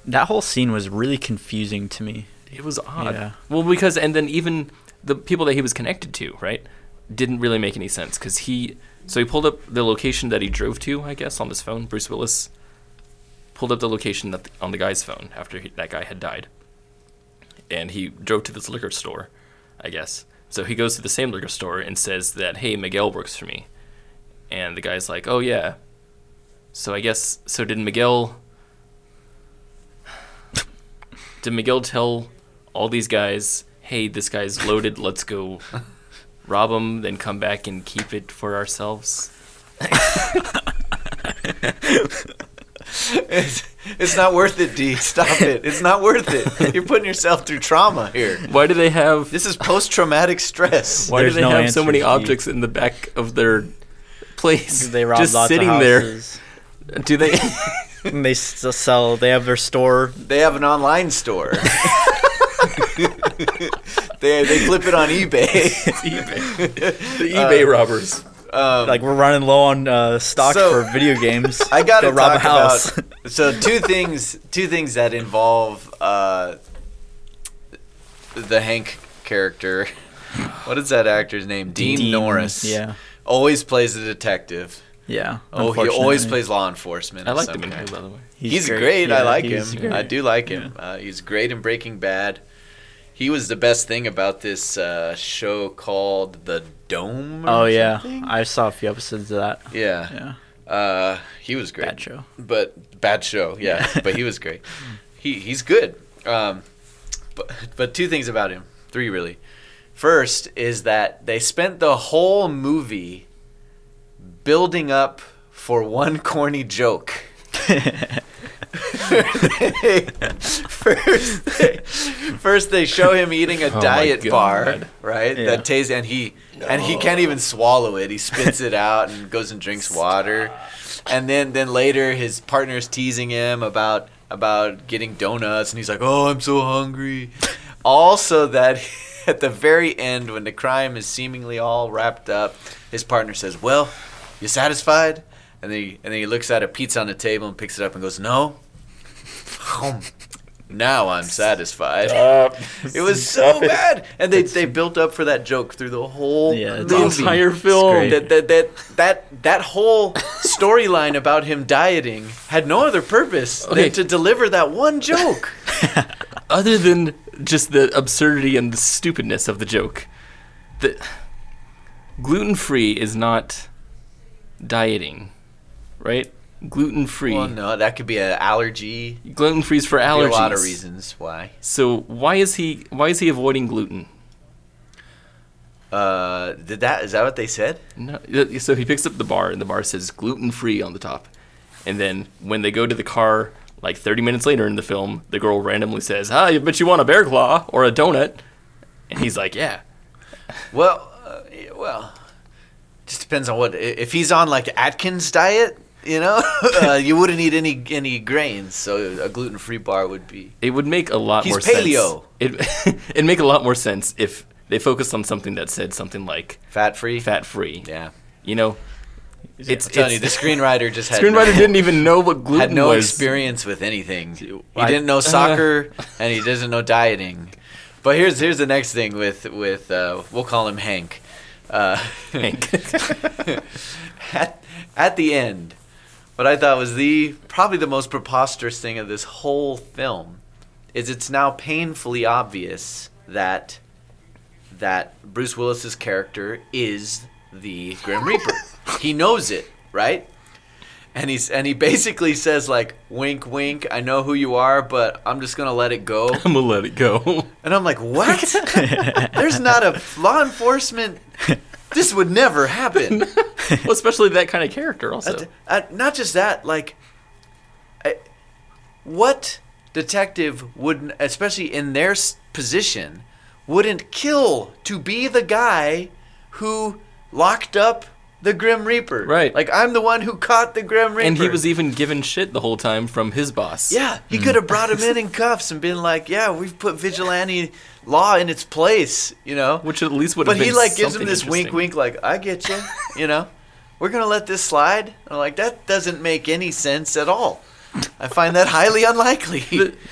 That whole scene was really confusing to me. It was odd. Yeah. Well, because and then even the people that he was connected to, right, didn't really make any sense because he. So he pulled up the location that he drove to, I guess, on his phone. Bruce Willis pulled up the location that on the guy's phone after he, that guy had died, and he drove to this liquor store, I guess. So he goes to the same liquor store and says that, "Hey, Miguel works for me," and the guy's like, "Oh yeah." So I guess so. Did Miguel? (sighs) Did Miguel tell all these guys, "Hey, this guy's loaded. Let's go rob him, then come back and keep it for ourselves"? (laughs) It's, it's not worth it, D. Stop it. It's not worth it. You're putting yourself through trauma here. Why do they have? This is post-traumatic stress. Why There's do they no have so many objects in the back of their place? They rob just lots sitting of there. Do they? (laughs) And they still sell. They have their store. They have an online store. (laughs) (laughs) they they flip it on eBay. eBay. The eBay robbers. Um, Like we're running low on uh, stock So, for video (laughs) games. I gotta Go rob a talk house. about (laughs) so two things two things that involve uh, the Hank character. What is that actor's name? Dean, Dean, Norris. Yeah. Always plays a detective. Yeah. Oh, he always plays law enforcement. I like some them in kind. here, by the way. He's, great. I Yeah, like him. great. I do like him. Uh, he's great in Breaking Bad. He was the best thing about this uh, show called The Dome. or Oh yeah, something? I saw a few episodes of that. yeah. Yeah, Uh, he was great. bad show. but bad show. Yeah, (laughs) but he was great. He he's good. Um, but but two things about him, three really. First is that they spent the whole movie building up for one corny joke. (laughs) first, they, first they show him eating a Oh diet bar, right? Yeah. That tastes and he and he can't even swallow it. He spits it out and goes and drinks water. And then then later his partner's teasing him about about getting donuts and he's like, "Oh, I'm so hungry." Also that (laughs) at the very end when the crime is seemingly all wrapped up, his partner says, "Well, you satisfied?" And then he, and then he looks at a pizza on the table and picks it up and goes, "No." (laughs) Now I'm satisfied. (laughs) It was so bad, and they they built up for that joke through the whole Yeah, The entire film. That that that that that whole storyline about him dieting had no other purpose Okay. than to deliver that one joke. (laughs) Other than just the absurdity and the stupidness of the joke, the gluten free is not dieting, right? Gluten free. well, no, that could be an allergy. Gluten free is for allergies. a lot of reasons why. So why is he why is he avoiding gluten? Uh, did that is that what they said? No, uh, so he picks up the bar, and the bar says gluten free on the top. And then when they go to the car, like 30 minutes later in the film, the girl randomly says, "Ah, I bet you want a bear claw or a donut," and he's like, "Yeah." Well, uh, well, just depends on what. If he's on like Atkins diet, you know, (laughs) uh, you wouldn't eat any any grains, so a gluten free bar would be. It would make a lot He's more paleo. sense. It (laughs) it'd make a lot more sense if they focused on something that said something like Fat free. fat free. Yeah. You know, it's, I'm telling you, the screenwriter just had screenwriter no, didn't even know what (laughs) gluten had no was. experience with anything. He I- didn't know uh, soccer and he doesn't know dieting. But here's here's the next thing with with uh, we'll call him Hank. Uh, Hank. at, at the end, what I thought was the probably the most preposterous thing of this whole film is it's now painfully obvious that that Bruce Willis's character is the Grim Reaper. (laughs) he knows it, right? And he's and he basically says like, "Wink, wink. I know who you are, but I'm just gonna let it go." (laughs) I'm gonna let it go. And I'm like, "What? (laughs) There's not a law enforcement. This would never happen." (laughs) well, especially that kind of character, also. Uh, not just that, like, I, what detective wouldn't, especially in their position, wouldn't kill to be the guy who locked up the Grim Reaper? Right. Like I'm the one who caught the Grim Reaper. and he was even given shit the whole time from his boss. Yeah, he could have brought him in in (laughs) cuffs and been like, "Yeah, we've put vigilante law in its place," you know. Which at least would But have been But he like gives him this wink, wink, like I get you, you know. We're gonna let this slide. And I'm like that doesn't make any sense at all. I find that highly unlikely. (laughs)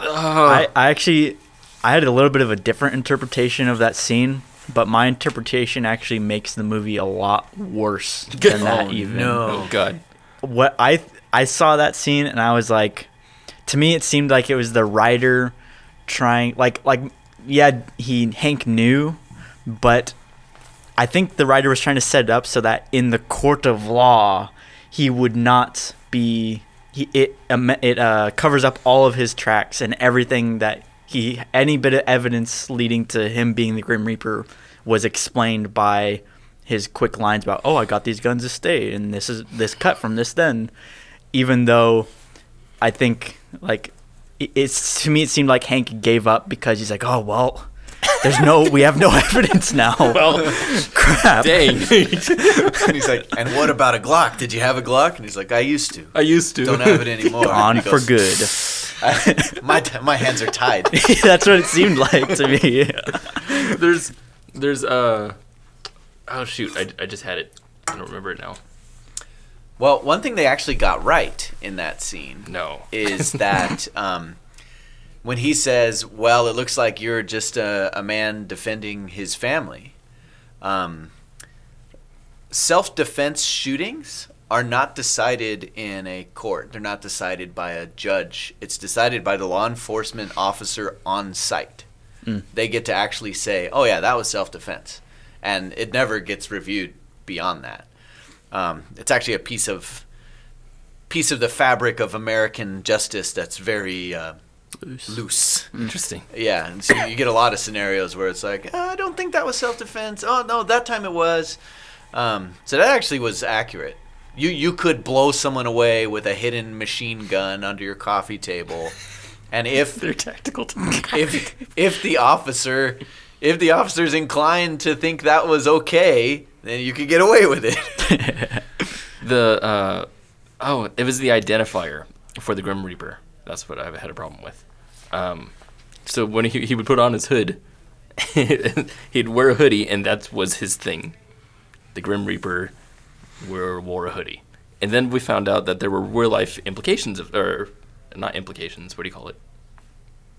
Uh. I, I actually I had a little bit of a different interpretation of that scene, but my interpretation actually makes the movie a lot worse (laughs) than that Oh, even. no. Oh god. what I I saw that scene and I was like, to me it seemed like it was the writer trying like like yeah he Hank knew, but I think the writer was trying to set it up so that in the court of law he would not be he it it uh, covers up all of his tracks and everything that he any bit of evidence leading to him being the Grim Reaper was explained by his quick lines about oh I got these guns to stay and this is this cut from this then. Even though I think like it- it's to me it seemed like Hank gave up because he's like oh well there's no we have no (laughs) evidence now (laughs) Well, crap dang. and (laughs) he's like, and what about a Glock? Did you have a Glock? And he's like, I used to. I used to. Don't have it anymore. on And he for goes, good my my hands are tied. that's what it seemed like to me there's, there's, uh, oh shoot, I, I just had it. I don't remember it now. Well, one thing they actually got right in that scene No. is that um, when he says, "Well, it looks like you're just a, a man defending his family," um, self-defense shootings are not decided in a court. They're not decided by a judge. It's decided by the law enforcement officer on site. Mm. They get to actually say, "Oh yeah, that was self-defense," and it never gets reviewed beyond that. Um, it's actually a piece of piece of the fabric of American justice that's very uh, Loose. loose. Interesting. Yeah, and so you get a lot of scenarios where it's like, "Oh, I don't think that was self-defense. Oh no, that time it was. Um, so that actually was accurate. You you could blow someone away with a hidden machine gun under your coffee table, and if (laughs) They're tactical. if if the officer if the officer's inclined to think that was okay, then you could get away with it. (laughs) the uh, oh, it was the identifier for the Grim Reaper. That's what I've had a problem with. Um, so when he he would put on his hood, (laughs) he'd wear a hoodie, and that was his thing. The Grim Reaper wore wore a hoodie, and then we found out that there were real life implications of, or not implications. What do you call it?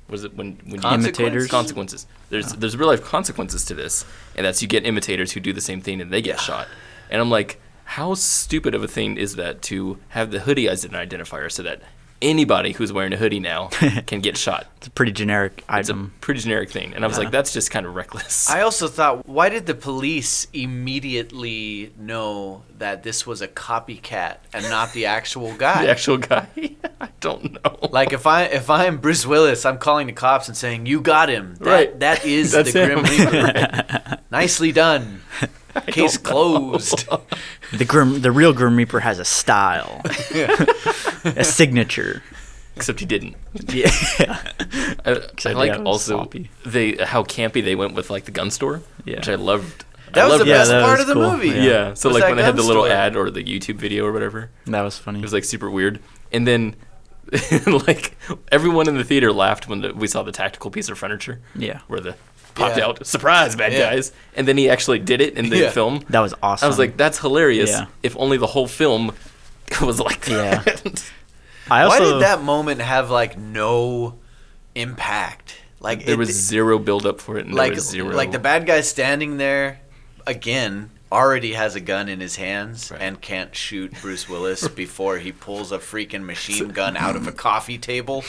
Was it when when you Imitators? consequences? There's there's real life consequences to this, and that's you get imitators who do the same thing and they get shot. And I'm like, how stupid of a thing is that to have the hoodie as an identifier so that anybody who's wearing a hoodie now (laughs) can get shot? It's a pretty generic It's a item. pretty generic thing, and I was Yeah. like, that's just kind of reckless. I also thought, why did the police immediately know that this was a copycat and not the actual (laughs) guy? the actual guy, (laughs) I don't know. like if I if I'm Bruce Willis, I'm calling the cops and saying, "You got him. That, Right. That is That's the Grim. Reaper. Nicely done. (laughs) Case closed." (laughs) The grim, the real Grim Reaper has a style, a signature. except he didn't. Yeah, (laughs) I, I like yeah, also sloppy. they how campy they went with like the gun store, Yeah. which I loved. That I was loved the best that part of the cool. movie. Yeah. Yeah, so Was like when they had the little store. ad or the YouTube video or whatever, that was funny. it was like super weird. And then like everyone in the theater laughed when the, we saw the tactical piece of furniture yeah, where the popped Yeah. out surprise bad Yeah. guys, and then he actually did it in the Yeah. film. that was awesome. I was like, that's hilarious. Yeah. If only the whole film (laughs) was like Yeah. that. I Why did that moment have like no impact? Like there it- was zero build up for it, and there like was zero. like the bad guy standing there again already has a gun in his hands Right. and can't shoot Bruce Willis (laughs) before he pulls a freaking machine (laughs) gun out of a coffee table.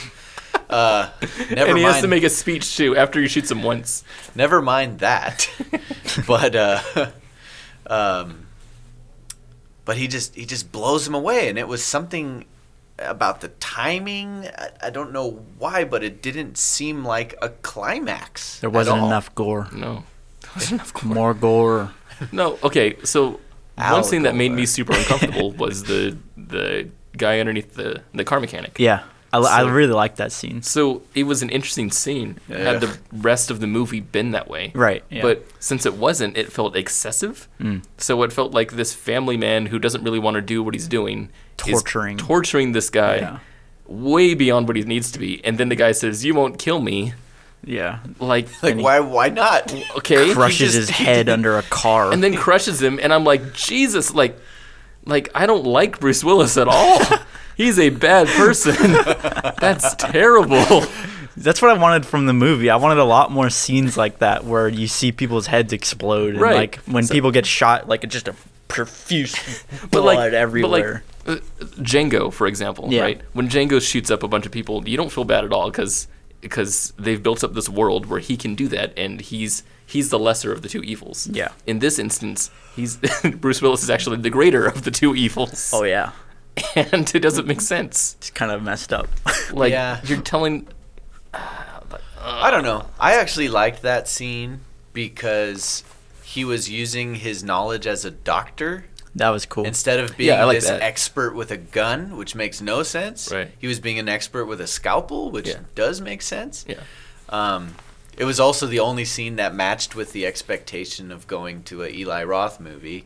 Uh, never and he mind. has to make a speech too after he shoots him once. never mind that. (laughs) but uh, um, but he just he just blows him away, and it was something about the timing. I, I don't know why, but it didn't seem like a climax. there wasn't all. enough gore. No, (laughs) there wasn't enough gore. More gore. No, okay. So one thing that made me super uncomfortable was the the guy underneath the the car mechanic. Yeah, I, I really liked that scene. So it was an interesting scene. Yeah. Had the rest of the movie been that way, Right. Yeah. But since it wasn't, it felt excessive. Mm. So it felt like this family man who doesn't really want to do what he's doing is Torturing. torturing this guy Yeah. way beyond what he needs to be. And then the guy says, "You won't kill me." yeah, Like, (laughs) Like why? Why not? (laughs) okay, he crushes just- his head under a car. and then crushes him. And I'm like, Jesus, like, like I don't like Bruce Willis at all. (laughs) He's a bad person. (laughs) That's terrible. That's what I wanted from the movie. I wanted a lot more scenes like that where you see people's heads explode and Right. like when So- people get shot, like it's just a profuse (laughs) But blood like, everywhere. But like, uh, Django, for example, Yeah. right? When Django shoots up a bunch of people, you don't feel bad at all because because they've built up this world where he can do that, and he's he's the lesser of the two evils. Yeah. In this instance, he's (laughs) Bruce Willis is actually the greater of the two evils. Oh yeah, (laughs) and it doesn't make sense. it's kind of messed up. (laughs) Like Yeah. you're telling. I don't know. I actually liked that scene because he was using his knowledge as a doctor that was cool. instead of being Yeah, like this that. expert with a gun, which makes no sense. Right. He was being an expert with a scalpel, which Yeah. does make sense. Yeah. Um, it was also the only scene that matched with the expectation of going to a Eli Roth movie.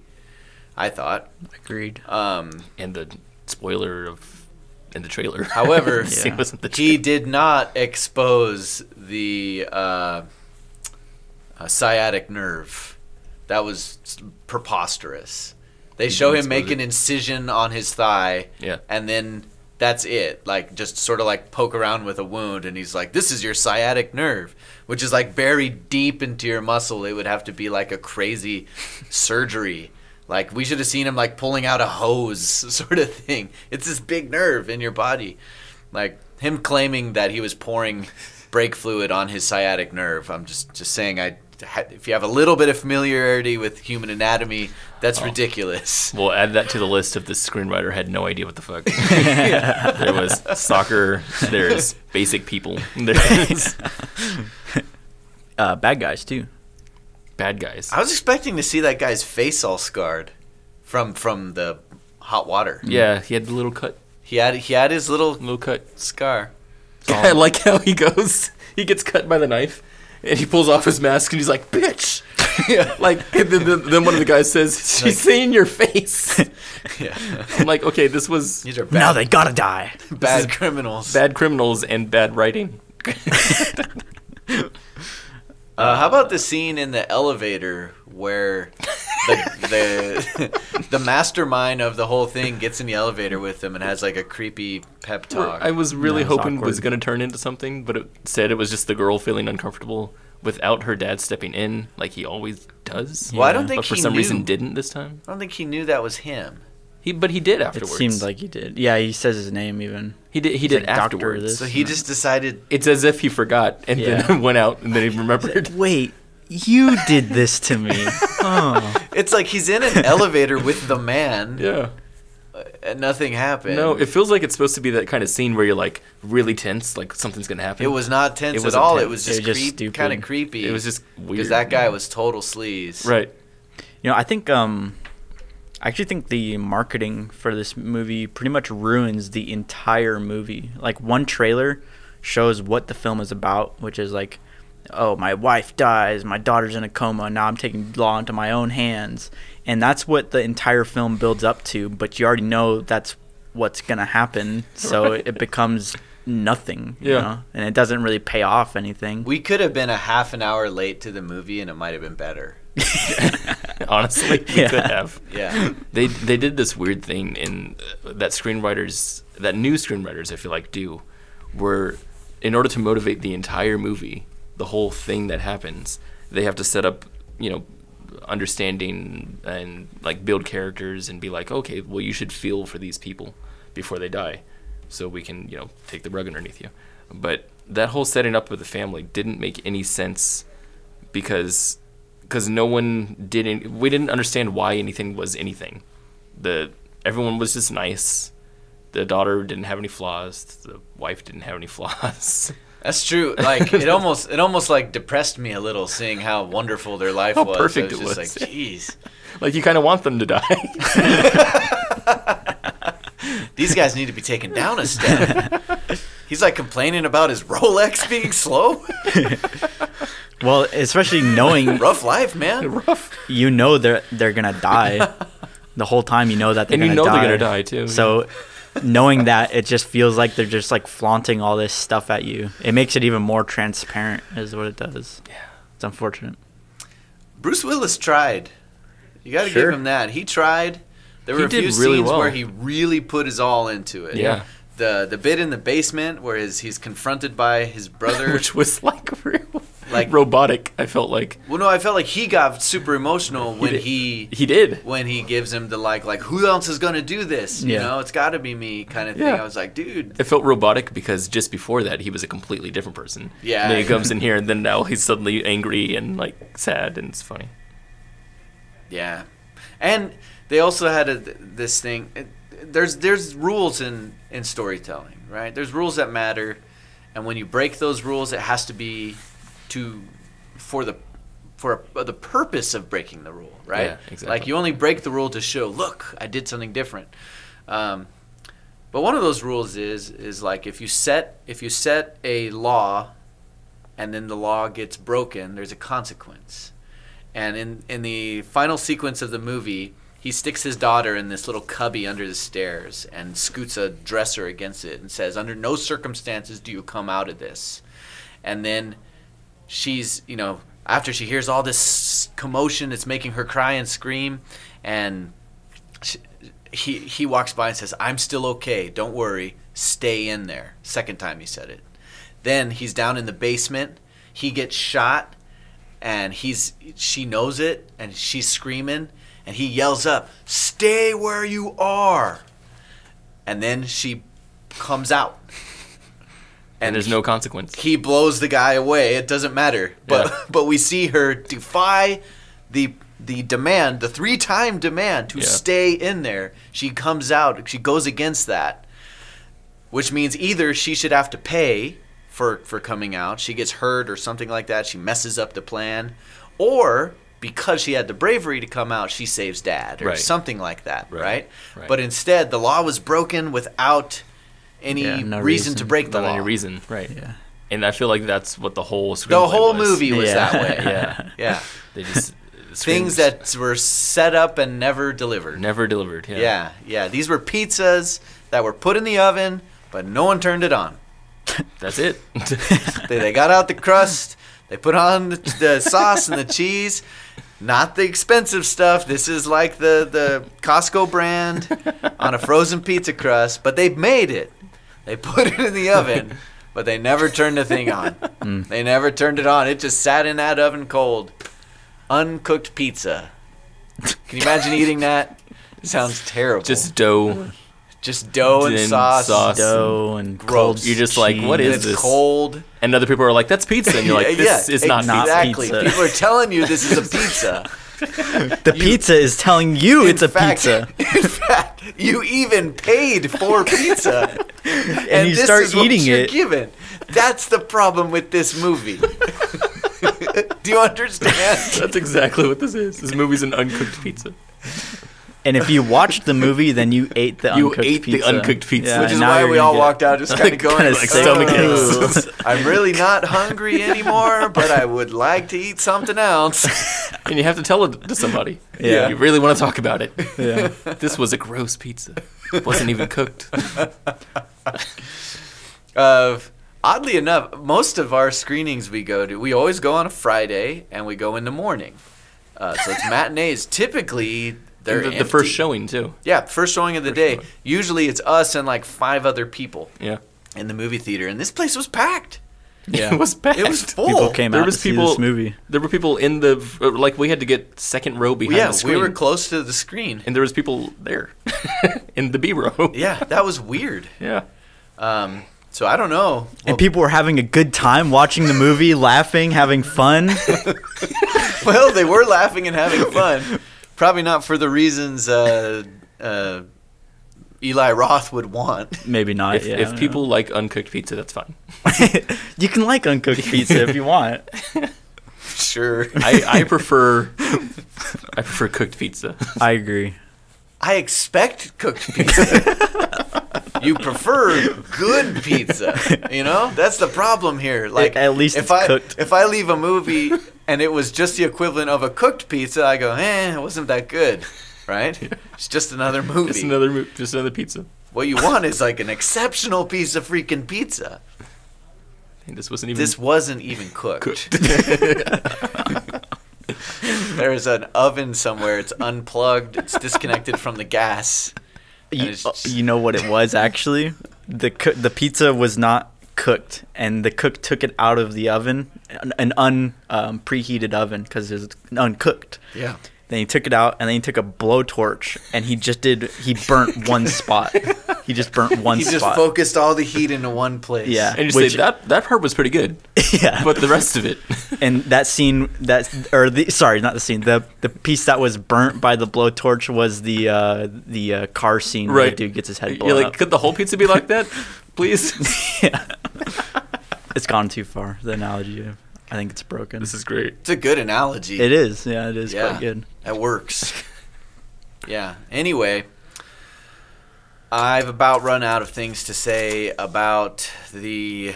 I thought. Agreed. Um, And the spoiler of in the trailer. (laughs) However, (laughs) The Yeah. wasn't the he did not expose the uh, uh, sciatic nerve. That was preposterous. They show him make expose an incision on his thigh, Yeah. and then that's it. Like just sort of like poke around with a wound, and he's like, "This is your sciatic nerve," which is like buried deep into your muscle. It would have to be like a crazy (laughs) surgery. Like we should have seen him like pulling out a hose, (laughs) sort of thing. It's this big nerve in your body. Like him claiming that he was pouring brake fluid on his sciatic nerve. I'm just just saying I. If you have a little bit of familiarity with human anatomy, that's ridiculous. (laughs) We'll add that to the list if the screenwriter had no idea what the fuck. (laughs) there was soccer. There's basic people. There's Uh, bad guys too. Bad guys. I was expecting to see that guy's face all scarred from from the hot water. Yeah, he had the little cut. He had he had his little Little cut. scar. (laughs) I like how he goes. He gets cut by the knife, and he pulls off his mask, and he's like, "Bitch!" yeah. (laughs) (laughs) like, then, then, then one of the guys says, "She's seeing your face." Yeah. I'm like, okay, this was These are now they gotta die. bad criminals. bad criminals and bad writing. Uh, how about the scene in the elevator where the (laughs) the (laughs) the mastermind of the whole thing gets in the elevator with him and has like a creepy pep talk? I was really No, it's hoping it was going to turn into something, but it said it was just the girl feeling uncomfortable without her dad stepping in, like he always does. well, I don't think but for he some knew. reason didn't this time. I don't think he knew that was him. He, but he did afterwards. It seemed like he did. Yeah, he says his name even. he did. He He's did like, afterwards. this." So he just decided. It's as if he forgot and Yeah. then (laughs) went out and then he remembered. Wait, you did this to me. (laughs) Oh. It's like he's in an elevator with the man, yeah. and nothing happened. No, it feels like it's supposed to be that kind of scene where you're like really tense, like something's gonna happen. It was not tense It at wasn't all. It tense. was It just, was just creep, kind of creepy. It was just because that guy was total sleaze. right. You know, I think um I actually think the marketing for this movie pretty much ruins the entire movie. Like one trailer shows what the film is about, which is like oh, my wife dies, my daughter's in a coma, now I'm taking law into my own hands. And that's what the entire film builds up to, but you already know that's what's going to happen, so Right. it becomes nothing, you Yeah. know? And it doesn't really pay off anything. We could have been a half an hour late to the movie, and it might have been better. (laughs) Honestly, we Yeah. could have. Yeah. They they did this weird thing in uh, that screenwriters that new screenwriters I feel like do, where in order to motivate the entire movie, the whole thing that happens, they have to set up you know understanding and like build characters and be like okay well you should feel for these people before they die so we can you know take the rug underneath you but that whole setting up of the family didn't make any sense because because no one didn't we didn't understand why anything was anything the everyone was just nice the daughter didn't have any flaws the wife didn't have any (laughs) flaws That's true. Like it almost it almost like depressed me a little seeing how wonderful their life How was. perfect I it was was. just like, jeez. (laughs) like you kind of want them to die (laughs) These guys need to be taken down a step. He's like complaining about his Rolex being (laughs) slow. (laughs) well, especially knowing (laughs) Rough life, man. rough you know they're they're gonna die the whole time. You know that they're and gonna know die. they're gonna die too So knowing that, it just feels like they're just like flaunting all this stuff at you. It makes it even more transparent, is what it does. Yeah, it's unfortunate. Bruce Willis tried. You got to Sure. give him that. He tried. There He were a few really scenes well. where he really put his all into it. Yeah. The the bit in the basement where his, he's confronted by his brother. (laughs) which was like real like robotic. I felt like well, no, I felt like he got super emotional when did. he he did. when he gives him the like like who else is gonna do this? You know, it's got to be me kind of thing. Yeah. I was like, dude, It felt robotic because just before that he was a completely different person. Yeah. And then he (laughs) comes in here and then now he's suddenly angry and like sad and it's funny. yeah. And they also had a, this thing. it- There's there's rules in in storytelling, right? There's rules that matter, and when you break those rules, it has to be to for the for the purpose of breaking the rule, right? Yeah, exactly. Like you only break the rule to show, look, I did something different. Um, but one of those rules is is like if you set if you set a law, and then the law gets broken, there's a consequence. And in in the final sequence of the movie, he sticks his daughter in this little cubby under the stairs and scoots a dresser against it and says, "Under no circumstances do you come out of this." And then she's, you know, after she hears all this commotion, it's making her cry and scream, and she, he he walks by and says, "I'm still okay. Don't worry. Stay in there." Second time he said it. Then he's down in the basement. He gets shot, and he's she knows it, and she's screaming, and he yells up, "Stay where you are!" And then she comes out, (laughs) And, there's no consequence. he blows the guy away. It doesn't matter. But Yeah. (laughs) but we see her defy the the demand, the three time demand to Yeah. stay in there. She comes out. She goes against that, which means either she should have to pay for for coming out. She gets hurt or something like that. She messes up the plan, or because she had the bravery to come out, she saves dad or Right. something like that, right? Right. Right. But instead, the law was broken without any Yeah, no reason, to break the Not law. any reason, right? Yeah. And I feel like that's what the whole The whole was. movie was Yeah. that way. (laughs) Yeah. (laughs) Yeah. They just Things that were set up and never delivered. never delivered. Yeah. Yeah, yeah. These were pizzas that were put in the oven, but no one turned it on. (laughs) That's it. They, they got out the crust, they put on the, the sauce and the cheese. Not the expensive stuff. This is like the, the Costco brand on a frozen pizza crust, but they made it. They put it in the oven, but they never turned the thing on. Mm. They never turned it on. It just sat in that oven cold. Uncooked pizza. Can you imagine eating that? It sounds terrible. just dough. Just dough and and sauce. sauce. Dough and Gross. cold You're just like, what is And it's this? cold. And other people are like, "That's pizza," and you're (laughs) like, "This is not Not pizza." exactly. pizza. People are telling you this is a (laughs) pizza. The pizza is telling you it's a fact- pizza. (laughs) In fact, you even paid for pizza, and, you this start is what eating you're it. Given. That's the problem with this movie. Do you understand? That's exactly what this is. This movie's an uncooked pizza. And if you watched the movie, then you ate the You uncooked ate the uncooked pizza. Yeah, Which is why we all get- walked out just kind of (laughs) going Kinda like, stomach "Ugh, aches." I'm really not hungry anymore, but I would like to eat something else. (laughs) And you have to tell it to somebody. Yeah. You really want to talk about it. Yeah. (laughs) This was a gross pizza. It wasn't even cooked. Uh, oddly enough, most of our screenings we go to, we always go on a Friday and we go in the morning. Uh, so it's matinees. Typically, they're the, the first showing too. Yeah, first showing of the First day. showing. Usually it's us and like five other people Yeah. in the movie theater, and this place was packed. Yeah. (laughs) It was packed. It was full. People came There out was to see this movie. There were people in the uh, like we had to get second row behind yeah, the screen. we were close to the screen. and there was people there (laughs) in the B row. Yeah, that was weird. (laughs) Yeah. Um, so I don't know. And people were having a good time watching the movie, laughing, having fun. well, they were laughing and having fun. Probably not for the reasons uh, uh, Eli Roth would want. Maybe not. If, yeah, if don't people like uncooked pizza, that's fine. (laughs) you can like uncooked pizza if you want. (laughs) Sure. I, I prefer I prefer cooked pizza. I agree. I expect cooked pizza. you prefer good pizza. You know? That's the problem here. Like at least if it's I cooked. if I leave a movie and it was just the equivalent of a cooked pizza, I go, eh, it wasn't that good. (laughs) Right? It's just another movie. Just another mo- just another pizza. what you want is like an exceptional piece of freaking pizza. And this wasn't even This wasn't even cooked. cooked. (laughs) (laughs) There's an oven somewhere. It's unplugged. It's disconnected from the gas. You, uh, just- you know what it was actually? The co- the pizza was not cooked, and the cook took it out of the oven, an, an un um, preheated oven because it's uncooked. Yeah. Then he took it out, and then he took a blowtorch, and he just did. He burnt (laughs) one spot. He just burnt (laughs) one spot. He just focused all the heat into one place. Yeah. And you Which- say that that part was pretty good, (laughs) yeah, but the rest of it. and that scene that or the sorry not the scene the the piece that was burnt by the blowtorch was the uh the uh, car scene where the dude gets his head blown You're like, up. could the whole pizza be like that, please? (laughs) yeah. it's gone too far the analogy i think it's broken this is great. It's a good analogy. it is yeah it is Yeah. quite good That works. yeah. Anyway, I've about run out of things to say about the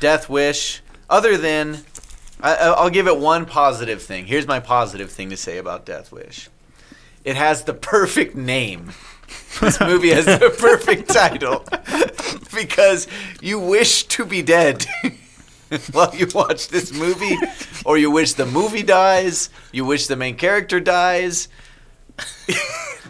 Death Wish, other than I, I- I'll give it one positive thing. Here's my positive thing to say about Death Wish. It has the perfect name. (laughs) This movie has the perfect title (laughs) because you wish to be dead (laughs) while you watch this movie, or you wish the movie dies, you wish the main character dies.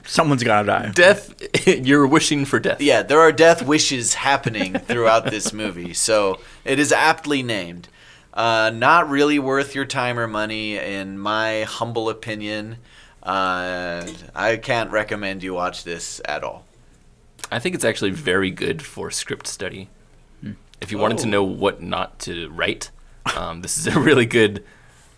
someone's gotta die Death. You're wishing for death. Yeah, there are death wishes happening throughout this movie, so it is aptly named. Uh, not really worth your time or money, in my humble opinion. Uh, I can't recommend you watch this at all. I think it's actually very good for script study. If you wanted to Oh. know what not to write, um, this is a really good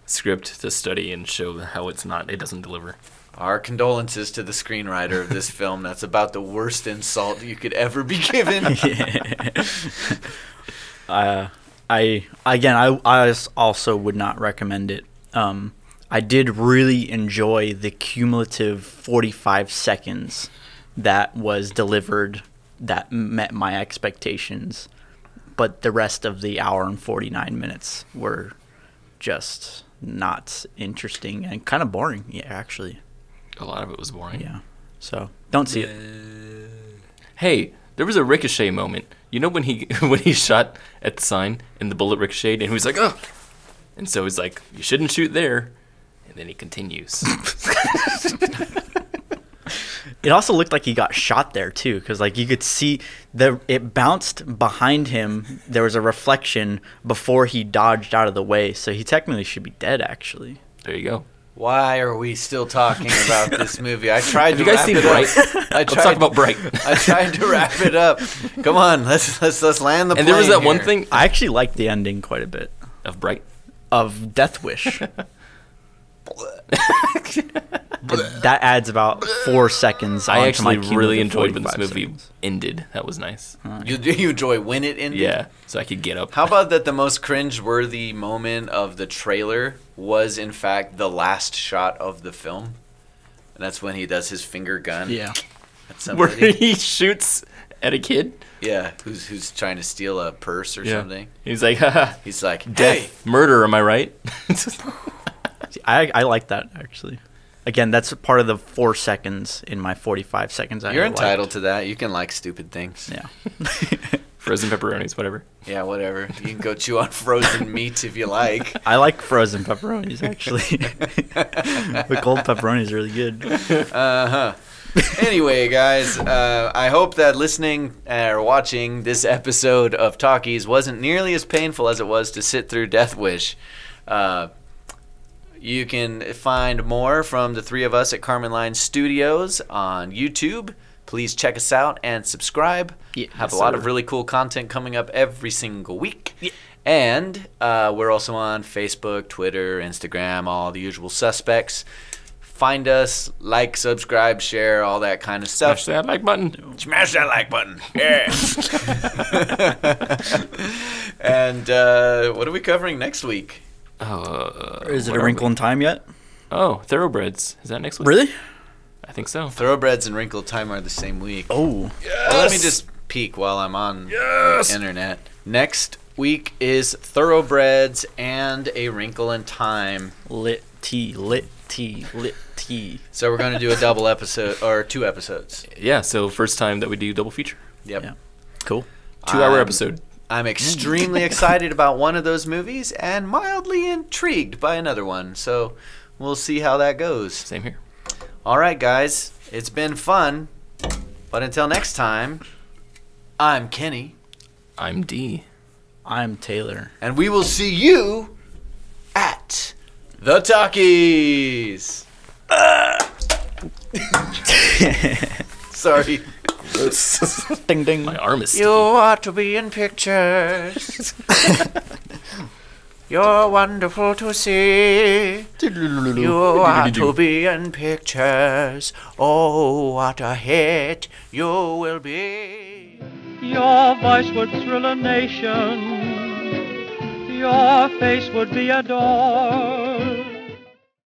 script to study and show how it's not. It doesn't deliver. Our condolences to the screenwriter of this film. That's about the worst insult you could ever be given. (laughs) uh, I again, I, I also would not recommend it. Um, I did really enjoy the cumulative 45 seconds that was delivered that met my expectations, but the rest of the hour and 49 minutes were just not interesting and kind of boring. Yeah, actually, A lot of it was boring. yeah. So don't see it. Uh, hey, there was a ricochet moment. You know when he (laughs) when he shot at the sign and the bullet ricocheted and he was like, oh, and so he's like, you shouldn't shoot there, then he continues. (laughs) It also looked like he got shot there too, because like you could see the it bounced behind him. There was a reflection before he dodged out of the way, so he technically should be dead. Actually, there you go. Why are we still talking about this (laughs) movie? I tried Have to you guys wrap seen it Bright? up. I Let's talk about Bright. I tried to wrap it up. Come on, let's let's let's land the and there was plane that one thing I actually liked the ending quite a bit of Bright. of Death Wish. (laughs) (laughs) that adds about four seconds. I onto my actually really enjoyed when this movie seconds. ended. That was nice. You do you enjoy when it ended? Yeah, so I could get up. How about that? The most cringe-worthy moment of the trailer was, in fact, the last shot of the film, and that's when he does his finger gun. Yeah, at (laughs) Where he shoots at a kid. yeah, who's who's trying to steal a purse or something. He's like, Haha, He's like, death, "Hey, murder. Am I right? (laughs) See, I I like that actually. Again, that's part of the four seconds in my forty-five seconds. I you're liked. entitled to that. You can like stupid things. Yeah. (laughs) Frozen pepperonis, whatever. Yeah, whatever. You can go chew on frozen meat if you like. I like frozen pepperonis actually. (laughs) the cold pepperoni is really good. Uh huh. anyway, guys, uh, I hope that listening or watching this episode of Talkies wasn't nearly as painful as it was to sit through Death Wish. Uh, you can find more from the three of us at Karman Line Studios on YouTube. Please check us out and subscribe. Yeah, Have yes, a lot sir. of really cool content coming up every single week. And uh, we're also on Facebook, Twitter, Instagram, all the usual suspects. Find us, like, subscribe, share, all that kind of stuff. Smash that like button. Smash that like button. Yeah. (laughs) and uh, what are we covering next week? Uh, Is it a wrinkle we? in time yet? Oh, thoroughbreds. Is that next week? Really? I think so. Thoroughbreds and Wrinkle Time are the same week. Oh, Well, let me just peek while I'm on the internet. Next week is Thoroughbreds and A Wrinkle in Time. lit tea, lit tea, lit tea. So we're going to do a double episode or two episodes. Yeah. So first time that we do double feature. Yep. Yeah. Cool. Two hour Um, episode. I'm extremely excited about one of those movies and mildly intrigued by another one. So we'll see how that goes. Same here. All right, guys, it's been fun. But until next time, I'm Kenny. I'm D. I'm Taylor. And we will see you at the talkies. (laughs) Sorry. (laughs) ding ding. My arm is You ought to be in pictures. (laughs) You're wonderful to see. You ought to be in pictures. Oh, what a hit you will be. Your voice would thrill a nation. Your face would be adored.